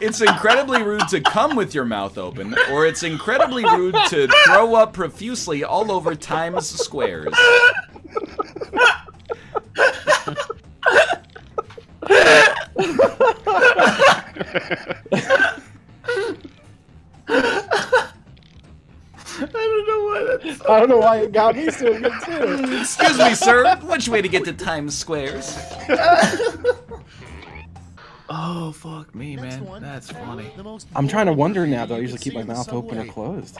It's incredibly rude to come with your mouth open, or it's incredibly rude to throw up profusely all over Times Squares. I don't know why I don't know why it got me so good too. Excuse me, sir. Which way to get to Times Squares? Oh fuck me, Next man. one. That's funny. I'm trying to wonder now. boring Do I usually keep my mouth open or closed?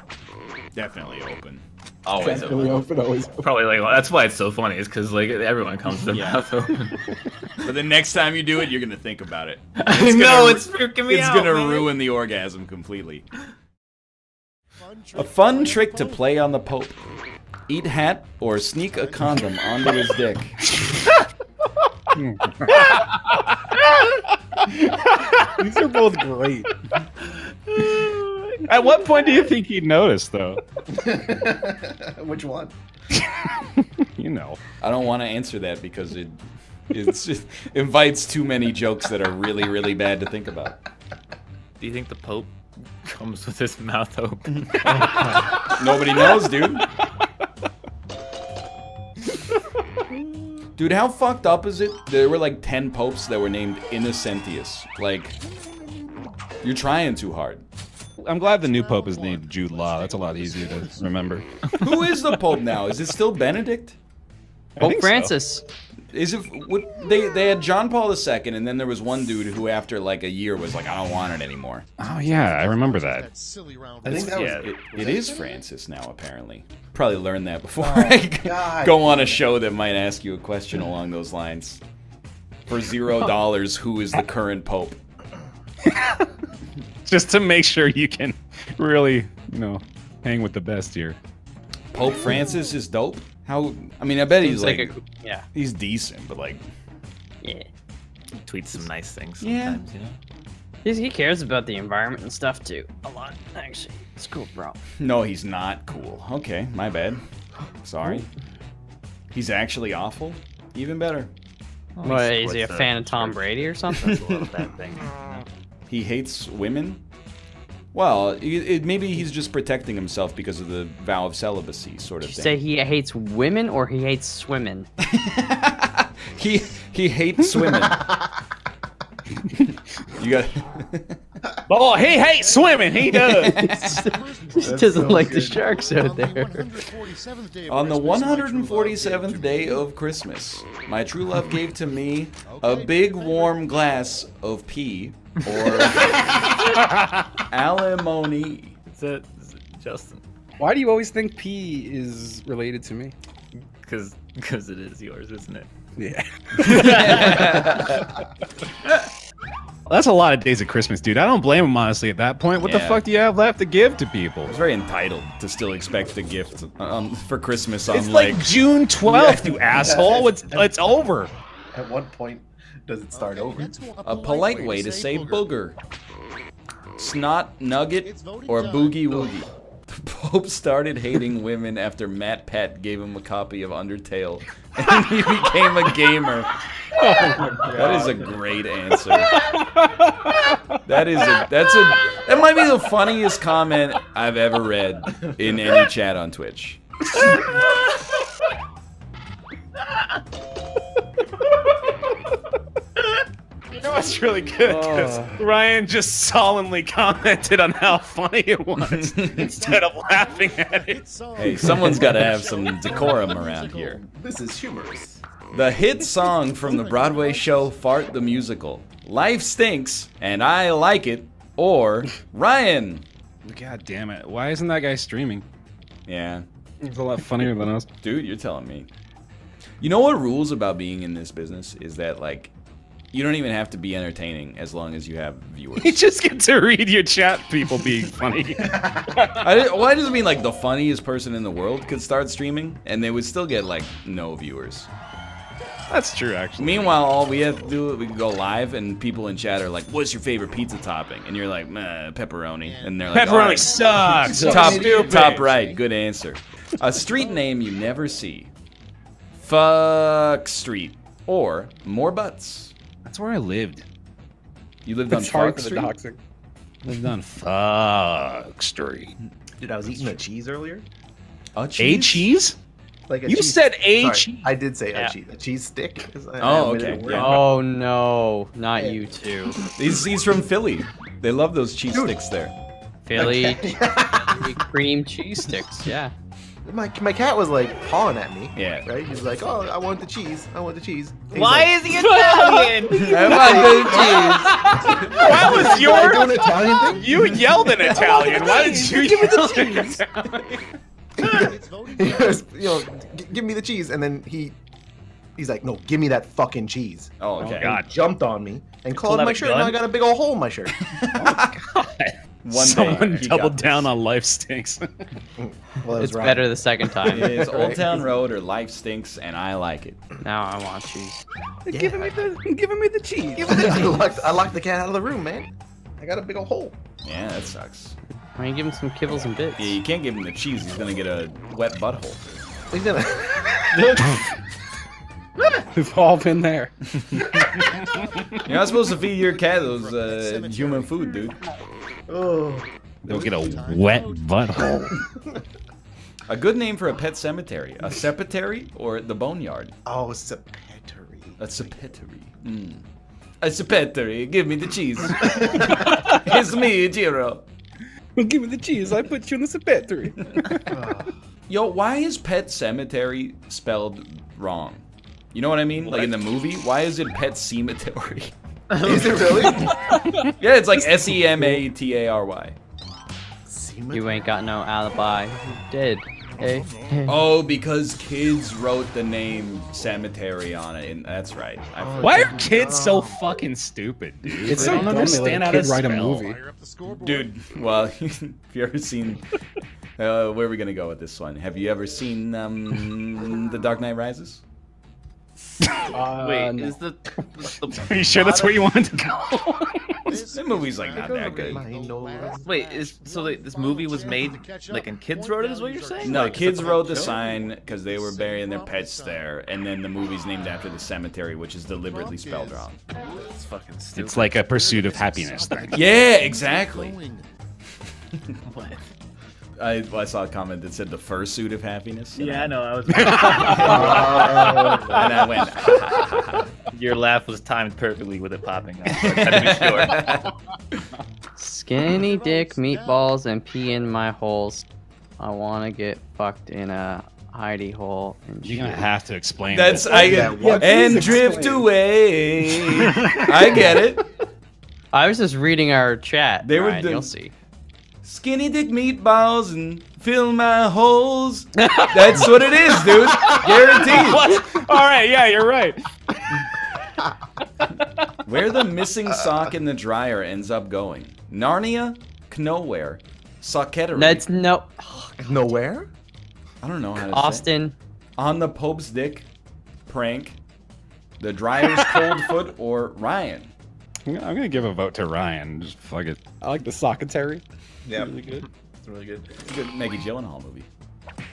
Definitely open. Always Definitely open. open, always open. Probably like that's why it's so funny. Is because like everyone comes to Yeah. mouth open. But the next time you do it, you're gonna think about it. I gonna know it's freaking me It's out. gonna man. ruin the orgasm completely. Fun A fun trick to play on the Pope. Eat hat or sneak a condom onto his dick. These are both great. At what point do you think he'd notice, though? Which one? You know. I don't want to answer that because it it's, it invites too many jokes that are really, really bad to think about. Do you think the Pope comes with his mouth open? Nobody knows, dude. Dude, how fucked up is it? There were like 10 popes that were named Innocentius. Like, you're trying too hard. I'm glad the new pope is named Jude Law. That's a lot easier to remember. Who is the pope now? Is it still Benedict? I Pope think so. Francis. Is it what they they had John Paul II and then there was one dude who after like a year was like I don't want it anymore. Oh yeah, I remember that. That silly round. I think that yeah, was. It, it is Francis now apparently. Probably learned that before Oh, I God. go on a show that might ask you a question along those lines. For zero dollars, who is the current pope? Just to make sure you can really, you know, hang with the best here. Pope Francis is dope. How? I mean, I bet he's like, like a yeah, he's decent, but like yeah. he Tweets some nice things Yeah. sometimes, you know. He's, he cares about the environment and stuff too. A lot, actually. It's cool, bro. no, he's not cool. Okay, my bad. Sorry. He's actually awful. Even better. What is he a fan of Tom. Brady or something? Love that thing. He hates women. Well, it, it, maybe he's just protecting himself because of the vow of celibacy, sort of Did you thing. say he hates women or he hates swimming? he he hates swimming. you got. Oh, he hates swimming. He does. he doesn't like the sharks out there. On the 147th day of Christmas, my true love gave to me a big warm glass of pee or alimony. Is it, is it Justin? Why do you always think P is related to me? Because because it is yours, isn't it? Yeah. That's a lot of days of Christmas, dude. I don't blame him honestly. At that point, what the fuck do you have left to give to people? I was very entitled to still expect a gift um, for Christmas on It's like, like June 12th, you asshole. It's it's over. At what point does it start over? a polite way to say booger. Snot nugget or boogie woogie. The Pope started hating women after MatPat gave him a copy of Undertale, and he became a gamer. Oh that is a great answer. That is a that's a that might be the funniest comment I've ever read in any chat on Twitch. You know what's really good? Uh. 'Cause Ryan just solemnly commented on how funny it was instead of laughing at it. Hey, someone's got to have some decorum around here. This is humorous. The hit song from the Broadway show Fart the Musical. Life stinks and I like it. Or Ryan. God damn it! Why isn't that guy streaming? Yeah, He's a lot funnier than us. dude, you're telling me. You know what rules about being in this business is that like you don't even have to be entertaining as long as you have viewers. You just get to read your chat, people being funny. I, didn't- well, I just mean like the funniest person in the world could start streaming and they would still get like no viewers. That's true, actually. Meanwhile, all we have to do, is we can go live, and people in chat are like, "What's your favorite pizza topping?" And you're like, "Meh, "Pepperoni," and they're like, Pepperoni "Alright." sucks. Top, top right. Good answer. A street name you never see. Fuck Street. Or more butts. That's where I lived. You lived on It's hard Fuck for the Street. doxing. Lived on Fuck Street. Dude, I was eating a cheese earlier. A A cheese? cheese? Like a You cheese- said a Sorry, cheese. I did say Yeah. a cheese. A cheese stick. 'cause I- Oh, I made it okay, yeah. Oh no, not you two. He's, he's from Philly. They love those cheese Dude. sticks there. Philly cream cheese sticks. Yeah. My, my cat was like pawing at me. Yeah. Right? He's like, oh, I want the cheese. I want the cheese. He's Why like, is he Italian? That was Did I do your. an Italian thing? You yelled in Italian. Why did you give me the It's voting He goes, you know, give me the cheese, and then he, he's like, no, give me that fucking cheese. Oh, okay. God. He jumped on me and clawed my shirt. and gun? Now I got a big old hole in my shirt. One Someone day, doubled down this. on life stinks. Well, It's Ryan. better the second time. It's Old Town Road or Life Stinks, and I like it. Now I want cheese. Yeah. Giving me the, giving me the cheese. I, locked, I locked the cat out of the room, man. I got a big old hole. Yeah, that sucks. Why don't you give him some kibbles and bits? Yeah, you can't give him the cheese. He's gonna get a wet butthole. He's gonna. We've all been there. You're not supposed to feed your cat those uh, human food, dude. oh. They'll get a wet butthole. A good name for a pet cemetery: a sepetary or the boneyard. Oh, sepetary. A sepetary. Mm. A sepetary. Give me the cheese. it's me, Jiro. Well, give me the cheese. I put you in the cemetery. Yo, why is Pet Sematary spelled wrong? You know what I mean? Like in the movie, why is it Pet Sematary? Is it really? yeah, it's like S E M A T A R Y. You ain't got no alibi. You dead. Hey. Oh, because kids wrote the name cemetery on it, and that's right. I forgot. Why are kids so fucking stupid, dude? It's They so don't dumb they understand let how a to write a movie. Fire up the scoreboard. Dude, well, if you ever seen, uh, where are we gonna go with this one? Have you ever seen um, The Dark Knight Rises? Uh, Wait, no. is the, the Are you sure that's where you wanted to go? This movie's like not that good. wait is so like, this movie was made like and kids wrote it? Is what you're saying? No, Like, kids wrote the sign because they were burying their pets there, and then the movie's named after the cemetery, which is deliberately spelled wrong. It's fucking stupid. It's like a pursuit of happiness thing. Yeah, exactly. What? I, I saw a comment that said the fursuit of happiness. Yeah, I know. I was. And I went. Your laugh was timed perfectly with it popping up. so I had to be sure. Skinny dick, meatballs, and pee in my holes. I wanna get fucked in a hidey hole and You're gonna have to explain. That's this. I Yeah, get and drift explain. away. I get it. I was just reading our chat. They were Ryan, the- You'll see. Skinny dick meatballs and fill my holes. That's what it is, dude. Guaranteed. What? All right, yeah, you're right. Where the missing sock in the dryer ends up going. Narnia, Nowhere, Sockettery. That's no Nowhere? I don't know how to say. Austin. On the Pope's dick, prank, the dryer's cold foot, or Ryan. I'm gonna- I'm gonna give a vote to Ryan. Just fuck it. I like the socketary. Yeah. Really good. It's really good. It's a Good Maggie Gyllenhaal movie.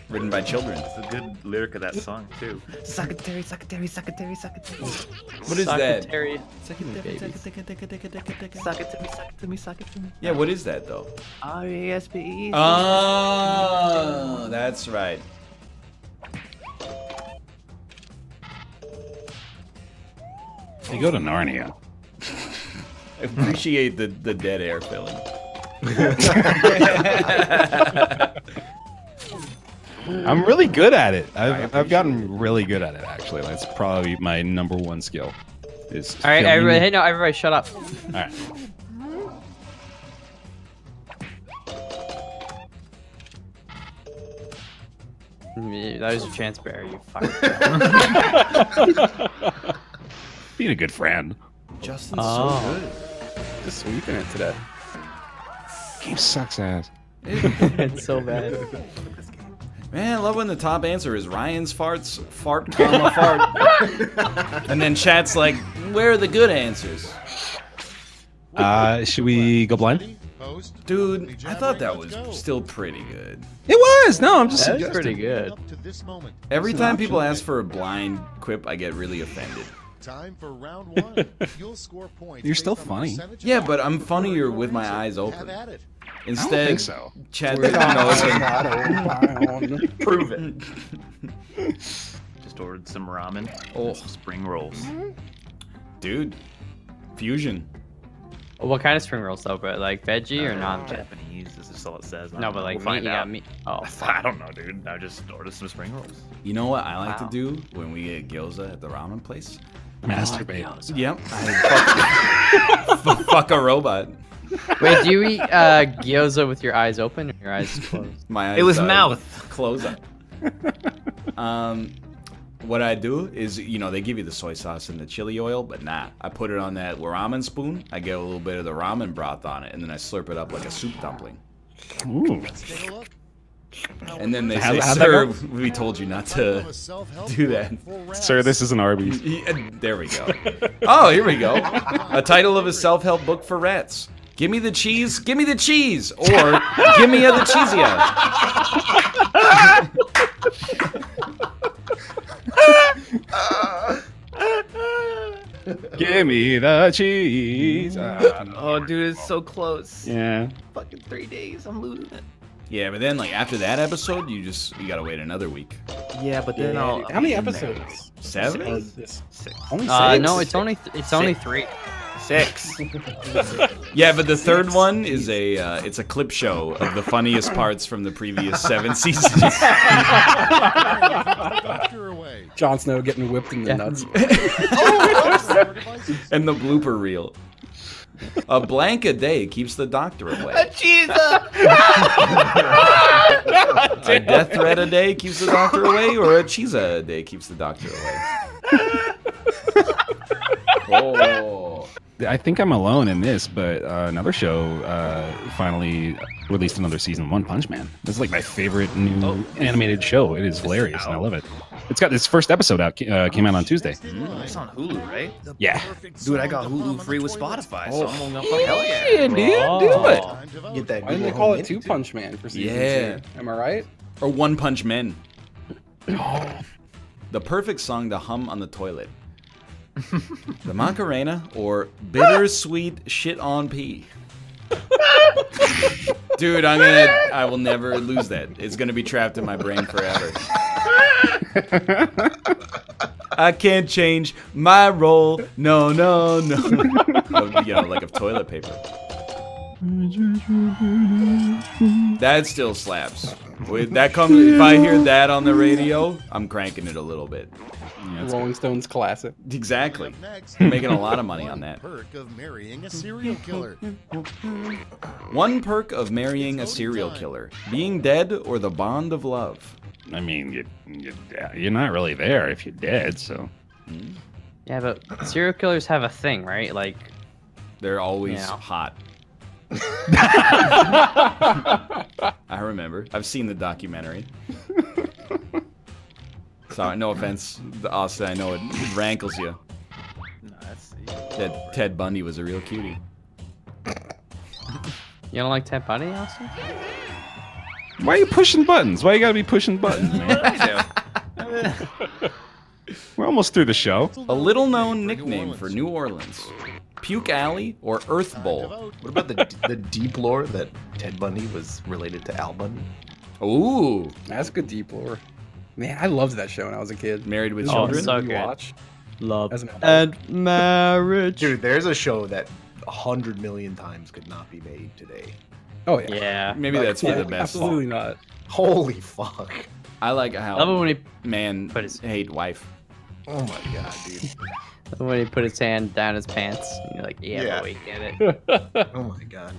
Written by children. It's a good lyric of that song too. Secretary, secretary, secretary, secretary. What is that? Secretary. Suck Babies. it to me, suck it suck it to me. Yeah, what is that though? R E S P E. Oh, that's right. They go to Narnia. I appreciate the, the dead air filling. I'm really good at it. I've, I've gotten really good at it actually. That's probably my number one skill. Is All right, everybody. Hey, no, everybody, shut up. All right. Mm, that was your chance, Barry. You fuck. Being a good friend. Justin's Oh. so good. Just sweeping it today. Game sucks ass. it's so bad. Man, I love when the top answer is Ryan's farts, fart, comma, fart. and then chat's like, where are the good answers? Uh, should we go blind? Dude, I thought that was still pretty good. It was. No, I'm just That's suggesting. pretty good. Up to this moment. Every time people ask for a blind quip, I get really offended. Time for round one. You'll score points. You're still funny. Yeah, but I'm funnier with my answer. eyes Have open. At it. I Instead, don't think so. Chad didn't know it. Prove it. Just ordered some ramen. Oh. some spring rolls. Dude, fusion. What kind of spring rolls though? But like veggie or Uh, non-veg? Japanese. This is all it says. No, but like we'll meat. find You got meat. Oh, I don't know, dude. I just ordered some spring rolls. You know what I like Wow. to do when we get gyoza at the ramen place? Masturbate. Yep. I fuck, fuck a robot. Wait, do you eat uh, gyoza with your eyes open or your eyes closed? My eyes It was uh, mouth. Close up. um, what I do is, you know, they give you the soy sauce and the chili oil, but nah. I put it on that ramen spoon. I get a little bit of the ramen broth on it, and then I slurp it up like a soup dumpling. Ooh. Let's take a look. And then they How- say, how'd that "Sir, we told you not to." do that. Sir, this is an Arby's. Yeah, There we go. Oh, here we go. A title of a self-help book for rats. Give me the cheese. Give me the cheese, or give me a the cheesia. Give me the cheese. Ah, Oh, dude, it's so close. yeah. Fucking three days. I'm losing it. Yeah, but then like after that episode, you just you gotta wait another week. Yeah, but then Yeah, I'll. How many episodes? Seven? Or this? Six. Only Uh, no, it's only th- it's only three. Six. Yeah, but the third one is a uh, it's a clip show of the funniest parts from the previous seven seasons. Doctor away. Jon Snow getting whipped in the Yeah. nuts. And the blooper reel. A blank a day keeps the doctor away. Jesus. A death threat a day keeps the doctor away, or a cheese a day keeps the doctor away. Oh. I think I'm alone in this, but uh, another show uh, finally released another season of One Punch Man. This is like my favorite new animated show. It is hilarious, and I love it. It's got its first episode out. Uh, came out on Tuesday. It's on Hulu, right? Yeah. Dude, I got Hulu free with Spotify, so I'm gonna fucking hell yeah. Yeah, dude, do it. Time to. Get that Why didn't they call it Two Punch Man for season Yeah. two? Am I right? Or One Punch Men. The perfect song to hum on the toilet. The Macarena or Bittersweet Shit on Pee. Dude, I'm gonna. I will never lose that. It's gonna be trapped in my brain forever. I can't change my role. No, no, no. Of, you know, like of toilet paper. That still slaps. With that comes. If I hear that on the radio, I'm cranking it a little bit. Rolling Stones classic. Exactly. Next, Making a lot of money on that. perk of marrying a serial killer. One perk of marrying a serial killer: being dead or the bond of love. I mean, you, you, you're not really there if you're dead, so. Yeah, but serial killers have a thing, right? Like, They're always Yeah. hot. I remember. I've seen the documentary. Sorry, no offense, Austin. I know it rankles you No, that's that Ted Bundy was a real cutie. you don't like Ted Bundy, Austin? Why are you pushing buttons? Why you gotta be pushing buttons, man? We're almost through the show. A little known nickname for New Orleans: Puke Alley or Earth Bowl. What about the the deep lore that Ted Bundy was related to Al Bundy? Ooh, That's good deep lore. Man, I loved that show when I was a kid. married with Oh, children. so good. watch Love as an and marriage. Dude, there's a show that a hundred million times could not be made today. Oh yeah. Yeah. Maybe that's for Yeah, the best. Absolutely not. Holy fuck! I like how Love it when he man Put his- hate wife. Oh my god, dude! when he put his hand down his pants. And you're like, yeah, Yeah. boy, get it. Oh my god!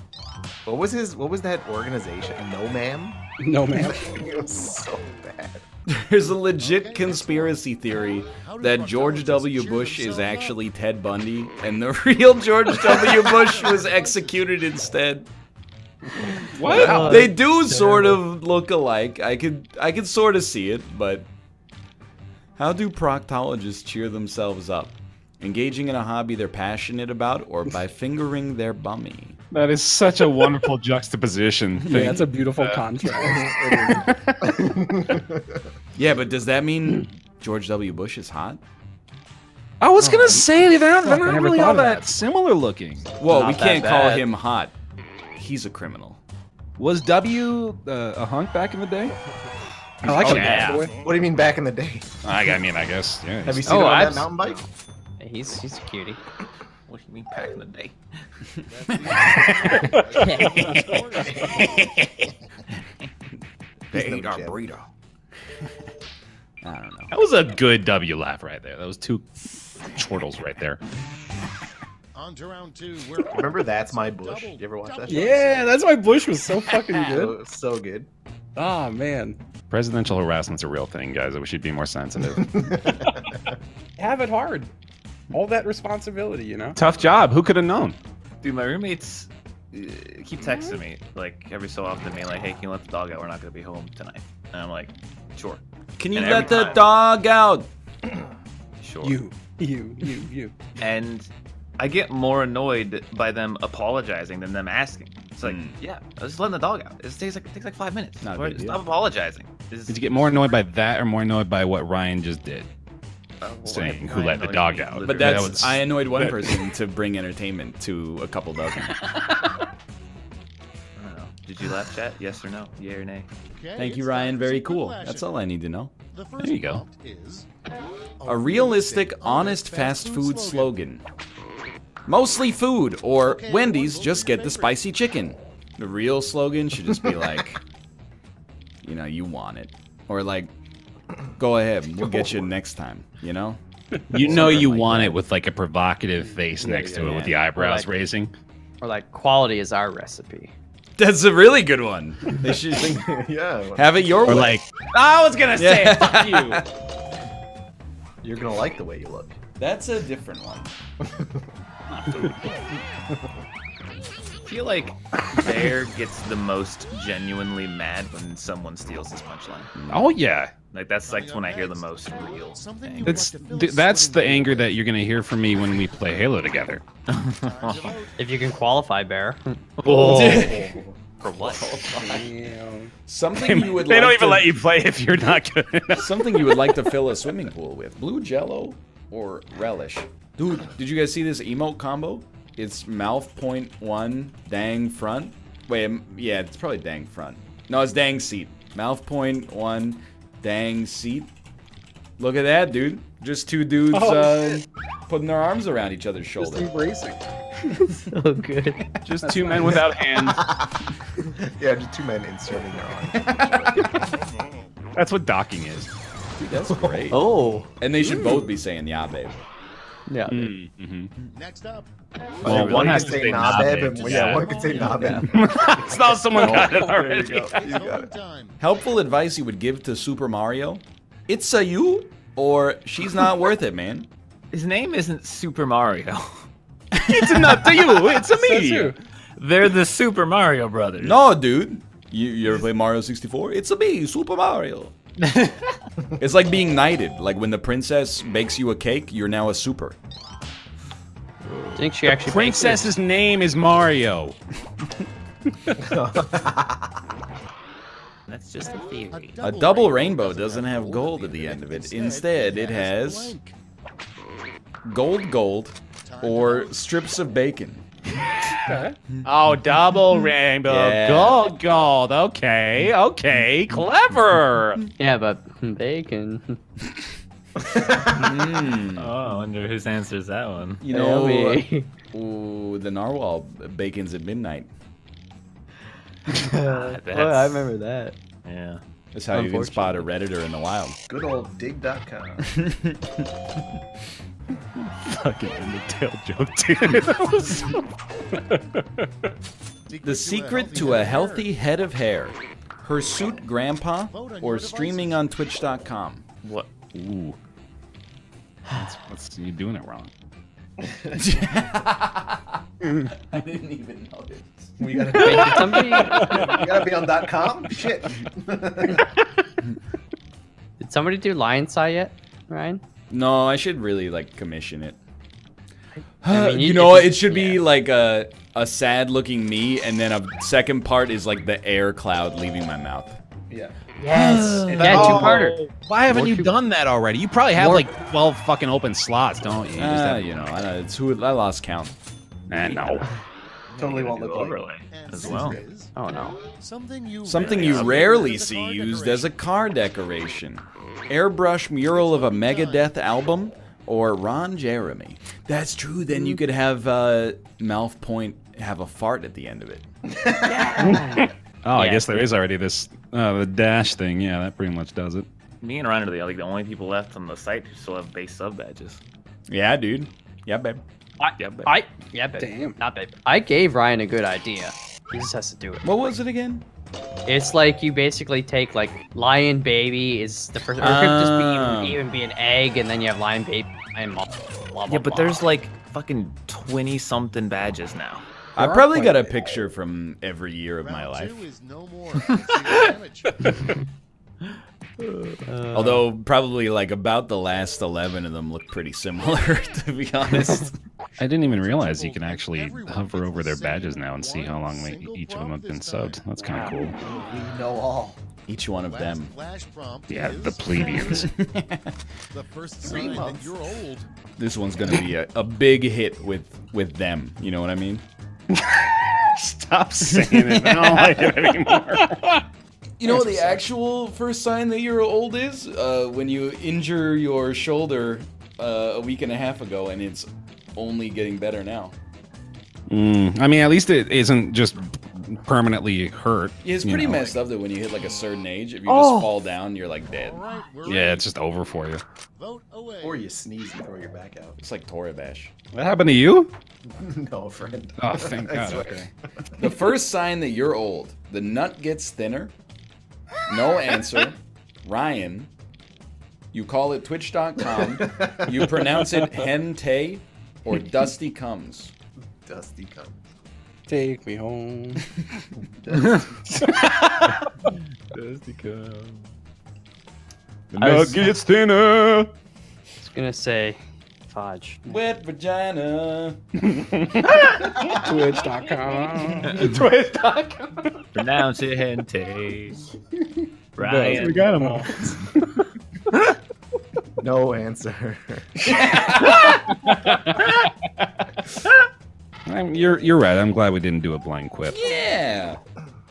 What was his? What was that organization? No, ma'am. No man. it was so bad. There's a legit conspiracy theory that George W. Bush is actually Ted Bundy, and the real George W. Bush was executed instead. What? they do sort of look alike. I could I could sort of see it, but how do proctologists cheer themselves up? Engaging in a hobby they're passionate about, or by fingering their bummy? That is such a wonderful juxtaposition. Yeah, that's a beautiful contrast. Yeah, but does that mean George W. Bush is hot? I was gonna say they're not, they're not really all that that. similar looking. Well, Not we can't call him hot. He's a criminal. Was W uh, a hunk back in the day? I like Oh, it. yeah. What do you mean back in the day? I, I mean, I guess. Yeah. Have you seen Oh, him on that mountain bike? He's he's a cutie. What do you mean back in the day? They no ate our burrito. I don't know. That was a good W laugh right there. That was two chortles right there. On to round two. Where Remember That's My Bush? Double, You ever watch that? show? Yeah, that's why Bush was so fucking good. it's so good. Oh man, Presidential harassment's a real thing, guys. We should be more sensitive. have it hard. All that responsibility, you know. Tough job. Who could have known? Dude, my roommates uh, keep texting me like every so often, being like, "Hey, can you let the dog out? We're not gonna be home tonight." And I'm like, "Sure, Can you And let the time- dog out? sure." You, you, you, you. and I get more annoyed by them apologizing than them asking. It's like, Mm. yeah, I was just letting the dog out. It takes like it takes like five minutes. Not a big deal. Stop apologizing. This Did you get more annoyed by that or more annoyed by what Ryan just did? Well, saying who let the dog out? literally. But That that's was- I annoyed one that- person to bring entertainment to a couple dozen. I don't know. Did you laugh, chat? Yes or no? Yay or nay? Okay, Thank you, Ryan. Very cool. That's all I need to know. The first There you go. Is A realistic, honest fast food slogan. Mostly food, or Okay, Wendy's, just get the spicy chicken. The real slogan should just be like, you know, you want it. Or like, go ahead, we'll get you next time, you know? You know you like want that. it with like a provocative face next to it with the yeah. eyebrows like- raising. Or like quality is our recipe. That's a really good one. They should yeah. have it your Or way. like, I was gonna say Yeah. Fuck you. You're gonna like the way you look. That's a different one. I feel like Bear gets the most genuinely mad when someone steals his punchline. oh yeah, Like that's like when I hear the most real. Something thing. that's like to fill th- that's the anger that you're gonna hear from me when we play Halo together. Time to vote. If you can qualify, Bear. Oh. oh. For what? Oh, damn. Something you would they like don't even to, let you play if you're not good. enough. Something you would like to fill a swimming pool with. Blue jello or relish. Dude, did you guys see this emote combo? It's mouth point one, dang front. Wait, yeah, it's probably dang front. No, it's dang seat. Mouth point one, dang seat. Look at that, dude. Just two dudes Oh, uh, putting their arms around each other's shoulders. Just embracing. so good. Just two men without hands. yeah, just two men inserting their arms. That's what docking is. Dude, that's great. Oh. And they should both be saying yeah, babe. Yeah. Mm-hmm. Next up. Well, One one has to say say nah, nah, babe, babe. and yeah, Yeah. one could say nah, babe. it's not someone got it already. go. Got it. Helpful advice you would give to Super Mario? It's a you or she's not worth it, man. His name isn't Super Mario. It's not to you. It's a me. who? They're the Super Mario Brothers. No, dude. You, you ever play Mario 64? It's a me, Super Mario. It's like being knighted. Like when the princess bakes you a cake, you're now a super. I think she actually bakes. Princess's name is Mario. That's just a theory. A double rainbow doesn't have gold at the end of it. Instead, it has blank. gold, gold, or strips of bacon. Okay. Oh, double rainbow. Yeah. Gold, gold. Okay, okay. Clever. Yeah, but bacon. Mm. Oh, I wonder whose answers that one. You know, Yummy. ooh, the narwhal bacon's at midnight. That's, Oh, I remember that. Yeah. That's how you can spot a redditor in the wild. Good old digg.com. Fucking Undertale joke, dude. That was so- The secret to a healthy head of hair. Hirsute Grandpa or streaming on Twitch.com. What? Ooh. That's, that's you doing it wrong. I didn't even notice. We gotta, Wait, did somebody we gotta be on dot com. Shit. did somebody do Lion's Eye yet, Ryan? No, I should really like commission it. I mean, you you- know, it should be yeah. like a a sad looking me, and then a second part is like the air cloud leaving my mouth. Yeah. Yes. yeah, two-parter. Why haven't More you done that already? You probably have More- like 12 fucking open slots, don't you? You just Ah, you know, I it's who I lost count. Nah, no. Totally won't look like. overlay And as well. Is Oh no. Something you Something rarely you see rarely see used decoration. as a car decoration. Airbrush mural of a Megadeth album or Ron Jeremy. That's true. Then you could have uh, Mouth Point have a fart at the end of it. Oh, I Yeah. guess there is already this uh, the dash thing. Yeah, that pretty much does it. Me and Ryan are the, like the only people left on the site who still have base sub badges. Yeah, dude. Yeah, babe. I, Yeah, babe. I, yeah, babe. Damn. Not babe. I gave Ryan a good idea. He just has to do it. What was it again? It's like you basically take like lion baby is the first, or it could just Ah. be even, even be an egg, and then you have lion baby, lion mom. Blah, blah, Yeah, but blah. there's like fucking 20 something badges now. I probably got a quite a bit. picture from every year of my life. no more. Although probably like about the last 11 of them look pretty similar, to be honest. I didn't even realize you can actually hover over their badges now and see how long each of them have been subbed. That's kind of cool. We know all. Each one of them. Yeah, the plebeians. the first Three sign months. you're old. This one's gonna be a, a big hit with with them. You know what I mean? Stop saying it. I don't like it anymore. You know what the actual first sign that you're old is? Uh, when you injure your shoulder uh, a week and a half ago, and it's only getting better now. Mm, I mean, at least it isn't just permanently hurt. Yeah, it's pretty know, messed like- up that when you hit like a certain age, if you Oh. just fall down, you're like dead. All right, we're Yeah, ready. it's just over for you. Vote away. Or you sneeze and throw your back out. It's like Torabash. What happened to you? no, friend. Oh, thank God. Okay. The first sign that you're old, the nut gets thinner. No answer. Ryan. You call it twitch.com. You pronounce it hente or dusty comes. Dusty comes. Take me home. Dusty comes. was- nut gets thinner. I was gonna say, fudge. Wet vagina. Twitch.com. Pronounce it hente. Ryan. We got them all. No answer. I'm, you're you're right. I'm glad we didn't do a blind quip. Yeah.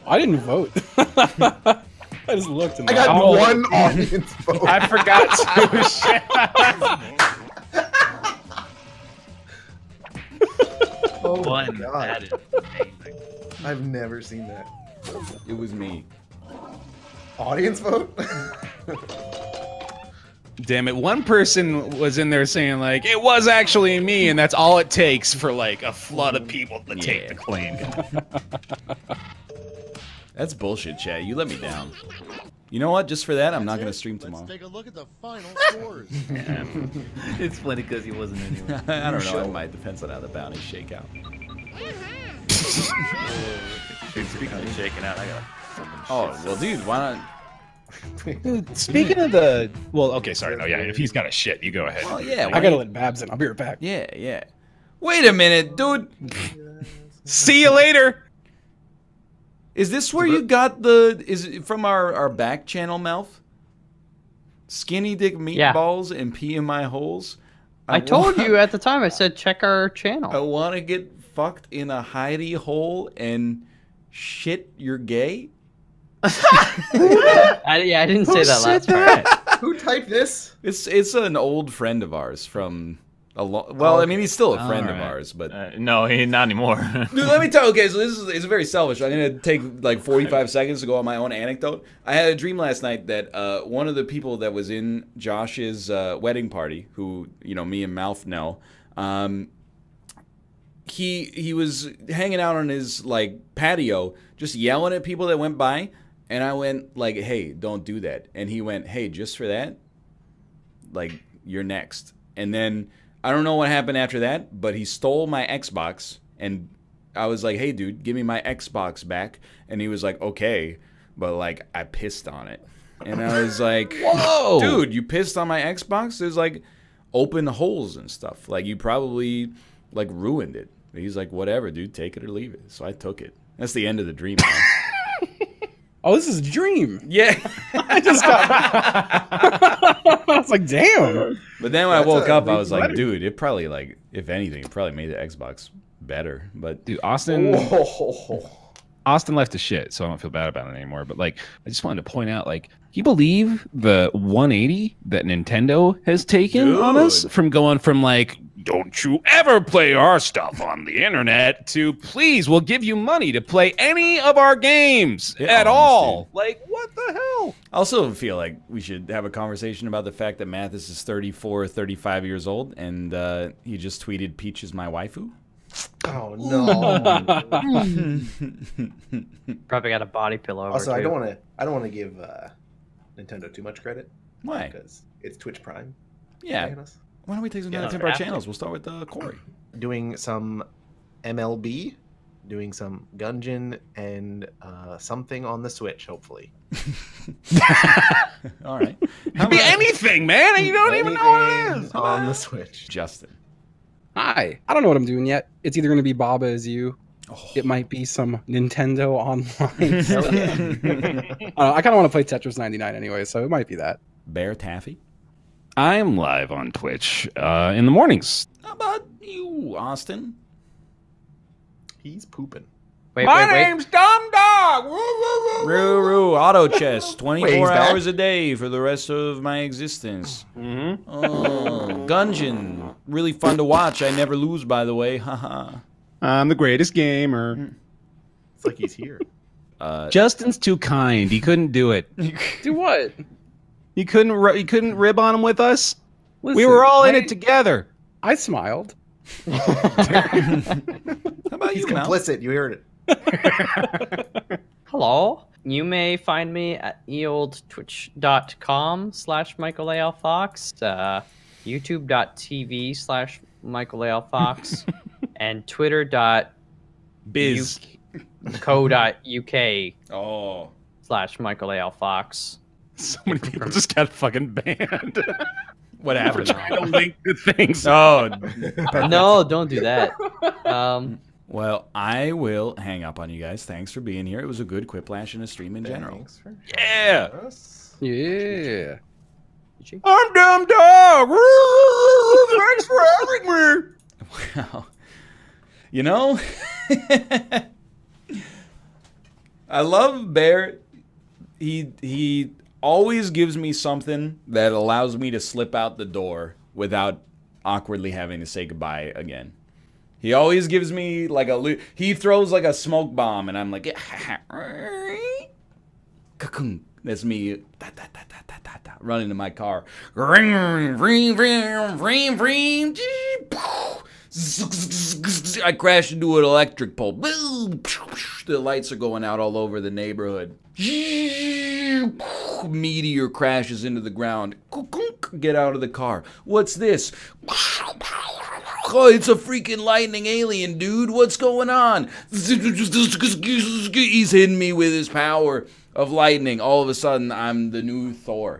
I didn't vote. I just looked and I got oh, one audience vote. I forgot to. Shit. oh my One. God. That is amazing. I've never seen that. It was me. Audience vote? Damn it! One person was in there saying like it was actually me, and that's all it takes for like a flood of people to take the claim. That's bullshit, Chad. You let me down. You know what? Just for that, I'm not gonna it. stream Let's tomorrow. take a look at the final scores. It's funny because he wasn't anywhere. I don't know. It might depends on how the bounties shake out. Mm-hmm. Speaking of shaking out, I got something. Oh well, dude. Why not? Speaking of the, well, okay, sorry, no, yeah, if he's got a shit, you go ahead. Well, yeah. I gotta let Babs in. I'll be right back. Yeah, yeah. Wait a minute, dude. See you later. Is this where you got the? Is it from our our back channel mouth? Skinny dick Yeah. meatballs and pee in my holes. I told wa- you at the time. I said check our channel. I want to get fucked in a hidey hole and shit. You're gay. I, yeah, I didn't say that last part. Who typed this? It's it's an old friend of ours from a long. Well, I mean, he's still a friend of ours, but Uh, no, he, not anymore. Dude, let me tell. Okay, so this is it's very selfish. I'm gonna take like 45 seconds to go on my own anecdote. I had a dream last night that uh, one of the people that was in Josh's uh, wedding party, who you know me and Mouth know, um, he he was hanging out on his like patio, just yelling at people that went by, and I went like, "Hey, don't do that," and he went, "Hey, just for that, like you're next," and then. I don't know what happened after that, but he stole my Xbox and I was like, "Hey, dude, give me my Xbox back," and he was like, "Okay," but like I pissed on it, and I was like, Whoa! dude, you pissed on my Xbox? There's like open holes and stuff. Like you probably like ruined it. He's like, whatever, dude, take it or leave it. So I took it. That's the end of the dream. Man. Oh, this is a dream. yeah. I just got. I was like, damn. But then when I woke up, I big was like, letter. dude, it probably like, if anything, it probably made the Xbox better. But Dude, Austin Whoa. Austin left a shit, so I don't feel bad about it anymore. But like, I just wanted to point out, like, you believe the 180 that Nintendo has taken on us from going from like, don't you ever play our stuff on the internet to please, we'll give you money to play any of our games It at owns, all. dude. Like, what the hell? I also feel like we should have a conversation about the fact that Mathas is 34, 35 years old, and uh, he just tweeted, Peach is my waifu. Oh no. Probably got a body pillow over also, I don't want to. I don't want to give uh, Nintendo too much credit Why? because it's Twitch Prime. Yeah. Paying us. Why don't we take some Yeah, time to no, our channels? We'll start with uh, Corey. Doing some MLB, doing some Gungeon, and uh, something on the Switch. Hopefully. All right. It could be anything, man. You don't even know what it is. On the Switch. Justin. Hi. I don't know what I'm doing yet. It's either going to be Baba Is You. Oh. It might be some Nintendo online. Hell. I, don't know, I kind of want to play Tetris 99 anyway, so it might be that. Baertaffy. I'm live on Twitch uh, in the mornings. How about you, Austin? He's pooping. Wait, wait, wait. Dumb Dog. Ruru Auto Chess, 24 Wait, back? hours a day for the rest of my existence. Mm-hmm. Oh, Gungeon. Really fun to watch. I never lose, by the way. Haha. I'm the greatest gamer. It's like he's here. uh, Justin's too kind. He couldn't do it. Do what? You couldn't. ri- You couldn't rib on him with us. we were all in I- it together. I smiled. how about He's you, Mal? complicit. You heard it. Hello. You may find me at eoldtwitch.com slash Michael A. L. Fox, uh, youtube.tv slash Michael A. L. Fox, and twitter dot Biz. dot uk Oh. slash Michael A. L. Fox. So many people just got fucking banned Whatever. for happened? trying to link to things. Oh, No, don't do that. Um, well, I will hang up on you guys. Thanks for being here. It was a good quiplash and a stream in general. Thanks for Yeah. us. Yeah. I'm dumb dog. Thanks for having me. Well, you know, I love Bear. He he always gives me something that allows me to slip out the door without awkwardly having to say goodbye again. He always gives me like a he throws like a smoke bomb and I'm like. That's me running to my car. I crash into an electric pole. The lights are going out all over the neighborhood. Meteor crashes into the ground. Get out of the car. What's this? Oh, it's a freaking lightning alien, dude. What's going on? He's hitting me with his power of lightning. All of a sudden, I'm the new Thor.